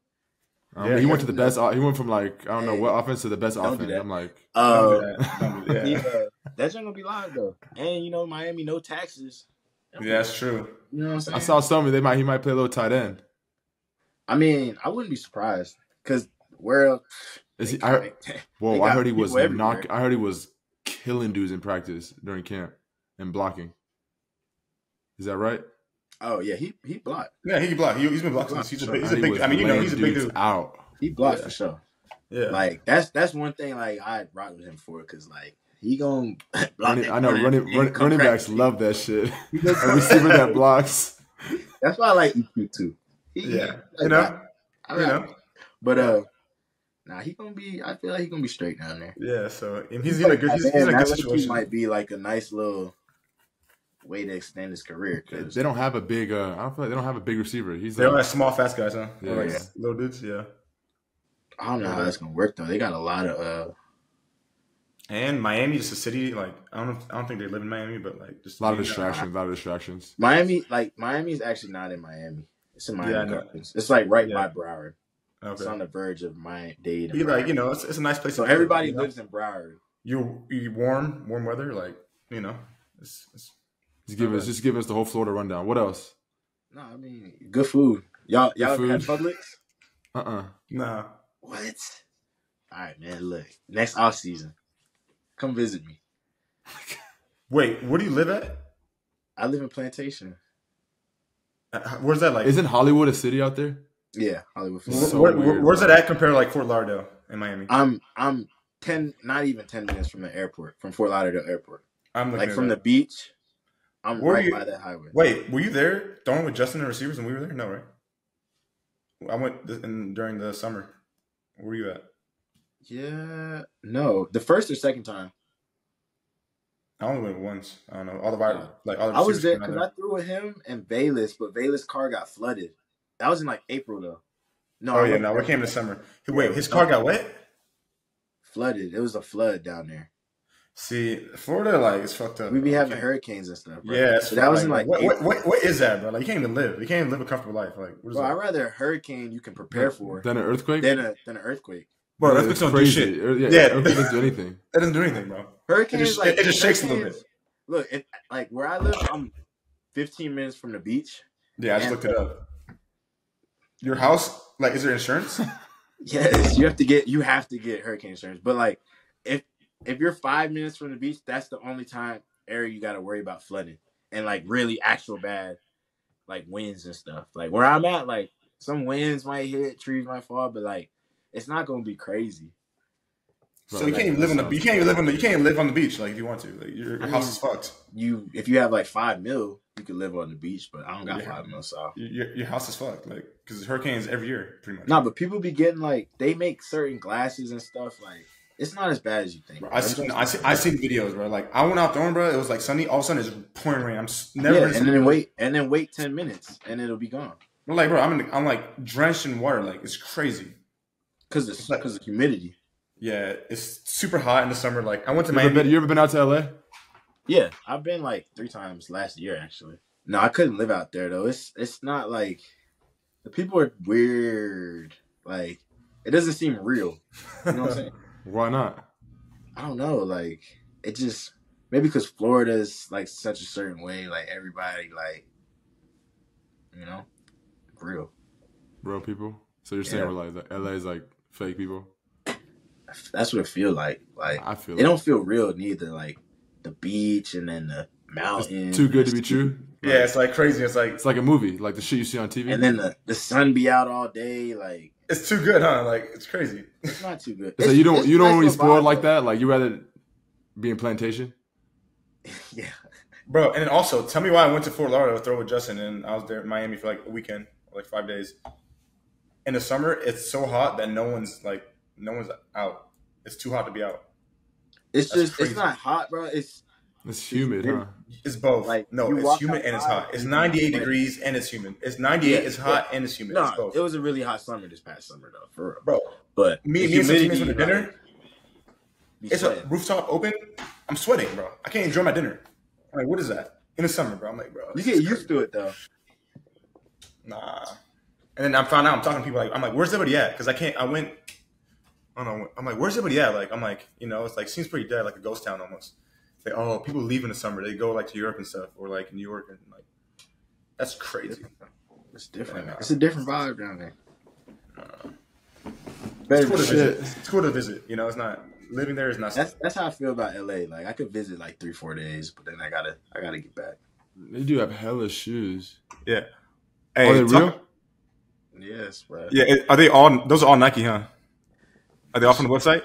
Um, Yeah, he went to the best. He went from like I don't know what offense to the best don't do offense. I'm like, uh, that. Don't that. he, uh, that's not gonna be live though. And you know, Miami no taxes. Yeah, that's true. You know what I'm saying? I saw some. They might he might play a little tight end. I mean, I wouldn't be surprised because where Is he? they- I heard, well, I heard he was knock. I heard he was killing dudes in practice during camp and blocking. Is that right? Oh yeah, he he blocked. Yeah, he can block. He, he's been blocking. since He's a big. He's a big. I mean, you know, he's a big dude. Out. He blocked Yeah. for sure. Yeah. Like that's that's one thing like I rock with him for because like he gonna block Running, that I know corner running and running, running backs you. love that shit. A receiver that blocks. That's why I like EQ too. He- yeah. like You know. that. I You know. But uh, nah, he gonna be. I feel like he gonna be straight down there. Yeah. So and he's in a good. He's, he's in a good that low-key situation. Might be like a nice little way to extend his career. Cause They don't have a big. Uh, I don't feel like they don't have a big receiver. He's They're like, like small, fast guys, huh? Yeah, like yeah. little dudes. Yeah. I don't know how that's gonna work though. They got a lot of uh. And Miami, just a city. Like I don't. know I don't think they live in Miami, but like just a lot of distractions. A lot of distractions. Miami, like Miami's actually not in Miami. It's in Miami Yeah, I It's like right Yeah. by Broward. Okay. It's on the verge of my Dade. and You like you know, it's, it's a nice place. so to live, everybody you know? lives in Broward. You you warm, warm weather. Like you know, it's, it's Just give us, just give us the whole Florida rundown. What else? No, I mean good food. Y'all, y'all Good ever had food. Publix? Uh uh nah. What? All right, man. Look, next off season, come visit me. Wait, where do you live at? I live in Plantation. Uh, Where's that like? Isn't Hollywood a city out there? Yeah, Hollywood. so where- weird, where's bro. that at compared to like Fort Lauderdale in Miami? I'm I'm ten, not even ten minutes from the airport, from Fort Lauderdale Airport. I'm Like at from the beach. I'm Where right you- by that highway. Wait, were you there throwing with Justin and receivers when we were there? No, right? I went th- in, during the summer. Where were you at? Yeah, no, the first or second time I only went once. I don't know. All the vi- like all the I was there because I threw with him and Bayless, but Bayless' car got flooded. That was in like April though. No, Oh I yeah, no, we there. came in the summer. Hey, Wait, his car got wet. flooded. It was a flood down there. See, Florida like it's fucked up. We be bro. having hurricanes and stuff. Bro. Yeah, so that was in like like what, what, April. what, what is that, bro? Like you can't even live. You can't even live a comfortable life. Like what is Bro, I'd rather a hurricane you can prepare for than an earthquake. than a than an earthquake. Bro, Yeah, earthquakes it's don't do shit. Ear- Yeah, Yeah. earthquake doesn't do anything. It doesn't do anything, bro. Hurricanes It just- like it just shakes a little hurricanes- Look, it, like where I live, I'm 15 minutes from the beach. Yeah, I just looked it up. Your house, like, is there insurance? Yes, you have to get you have to get hurricane insurance. But like if if you're five minutes from the beach, that's the only time area you got to worry about flooding and like really actual bad like winds and stuff. Like where I'm at, like some winds might hit, trees might fall, but like it's not gonna be crazy. so Bro, you can't even live on the you can't even live on the you can't even live on the beach like if you want to. Like your, your house is fucked. You if you have like five mil, you could live on the beach, but I don't got Yeah. five mil, so Your, your, house is fucked. Like because hurricanes every year, pretty much. no. But people be getting like they make certain glasses and stuff. Like it's not as bad as you think. Bro, I see, I see, I seen videos, bro. Like I went out throwing, bro. It was like sunny. All of a sudden, it's pouring rain. I'm never. yeah, and then wait and then wait ten minutes and it'll be gone. But like, bro, I'm in, I'm like drenched in water. Like it's crazy. Cause the like- cause the humidity. Yeah, it's super hot in the summer. Like I went to You ever, Miami. been, you ever been out to LA? Yeah, I've been like three times last year actually. No, I couldn't live out there though. It's it's not like the people are weird. Like It doesn't seem real. You know what I'm saying? Why not? I don't know. Like it just maybe because Florida is like such a certain way. Like everybody, like you know, real. Real people. So you're saying Yeah. we're like LA is like fake people? That's what it feel like. Like I feel it like don't feel real neither. Like the beach and then the mountains. it's too good to be true. Yeah, it's like crazy. It's like It's like a movie, like the shit you see on TV. And then the, the sun be out all day. Like it's too good, huh? Like it's crazy. it's not too good. so you don't you don't nice really little spoil like that. Like you rather be in plantation. yeah. Bro, and then also tell me why I went to Fort Lauderdale to throw with Justin and I was there in Miami for like a weekend, like five days. In the summer, it's so hot that no one's like no one's out. It's too hot to be out. It's That's just crazy. it's not hot, bro. It's It's humid, huh? It's both. Like, no, it's walk humid and it's hot. It's 98 can degrees and it's humid. It's 98, Yeah, it's hot and it's humid. no. it's both. It was a really hot summer this past summer though, for real. Bro, But me, the me and some humidity, teammates went to dinner. like, be It's a rooftop open. I'm sweating, bro. I can't enjoy my dinner. I'm like, what is that? In the summer, bro. I'm like, bro. You get is used to it though. Nah. And then I found out I'm talking to people like I'm like, where's everybody at? Because I can't. I went. I don't know. I'm like, where's everybody at? Like I'm like, you know, it's like seems pretty dead, like a ghost town almost. It's like, oh, people leave in the summer. They go like to Europe and stuff, or like New York and like. That's crazy. It's different. Yeah. It's a different vibe down there. Uh, it's cool to visit. It's cool to visit. You know, it's not living there is not. That's that's how I feel about LA. Like I could visit like three, four days, but then I gotta I gotta get back. They do have hella shoes. yeah. Are Hey, they talk- real? Yes, bro. Yeah. Are they all? Those are all Nike, huh? Are they all from the website?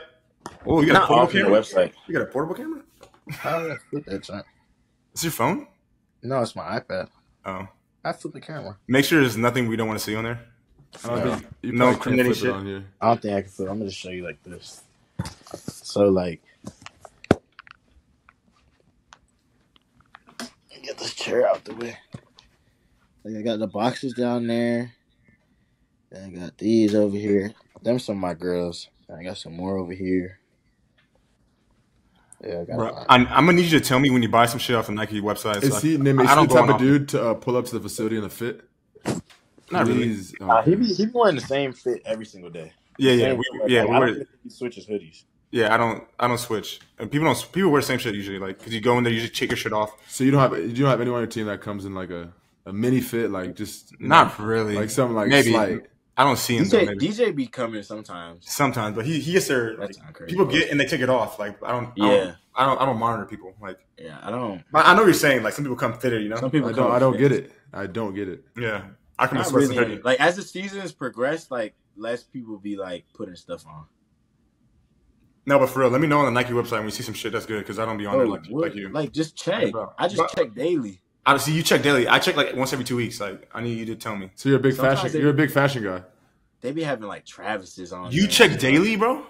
Oh, you got a portable off the camera. website. You got a portable camera? How did I flip that joint? It's your phone. No, it's my iPad. Oh, I flip the camera. make sure there's nothing we don't want to see on there. I don't think you No probably can't criminating flip it shit. on here. I don't think I can flip. I'm gonna just show you like this. So like, get this chair out the way. Like I got the boxes down there. Then I got these over here. Them some of my girls. And I got some more over here. Yeah, I got. a Bro. I'm, I'm gonna need you to tell me when you buy some shit off the Nike website. Is so he, Nim, is I he don't the type of dude to uh, pull up to the facility in a fit? Not really. Please. Uh, he be he be wearing the same fit every single day. Yeah, yeah, we, fit. yeah. Like, We I wear, don't think he switches hoodies. yeah, I don't, I don't switch. And people don't, people wear the same shit usually, like because you go in there, you just take your shit off. So you don't have you don't have anyone on your team that comes in like a, a mini fit, like just Not know, really. like something like maybe. slight. I don't see him DJ maybe. DJ be coming sometimes. sometimes, but he he gets there. That Like, sound crazy. people get and they take it off. Like I don't, I Yeah. don't, I don't, I don't monitor people. Like Yeah, I don't. I I know what you're saying. Like some people come fitted, you know. Some people I don't I don't fit. get it. I don't get it. yeah, I can in Not sweats really. and hoodie. Like as the seasons progress, like less people be like putting stuff on. No, but for real, let me know on the Nike website when you see some shit that's good because I don't be on there Oh, like, what? like you. Like just check. I just But- check daily. I see you check daily. I check like once every two weeks. Like I need you to tell me. So you're a big Sometimes fashion they- you're a big fashion guy. They be having like Travis's on. You there. check daily, bro.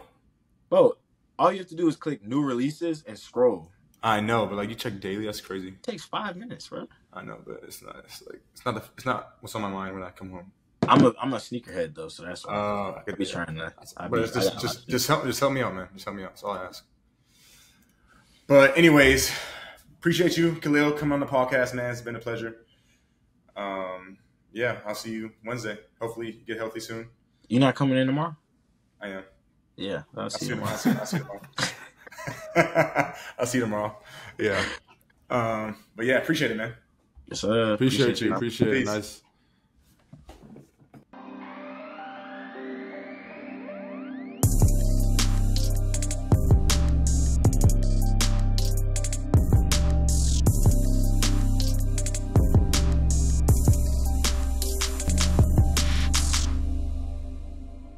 bro. All you have to do is click new releases and scroll. I know, but like you check daily. That's crazy. It takes five minutes, bro. I know, but it's not. It's like it's not. The, it's not what's on my mind when I come home. I'm a I'm a sneakerhead though, so that's why Uh, I be trying to. I But be, it's I just, got just, my- just help, just help me out, man. Just help me out. That's all I ask. But anyways, appreciate you, Khalil, coming on the podcast, man. It's been a pleasure. Um, yeah, I'll see you Wednesday. Hopefully, you get healthy soon. You're not coming in tomorrow? I am. Yeah, I'll I'll see see you you tomorrow. tomorrow. I'll see you tomorrow. I'll see you tomorrow. Yeah. Um, but yeah, appreciate it, man. Yes, sir. Appreciate, you. man. Appreciate it. Nice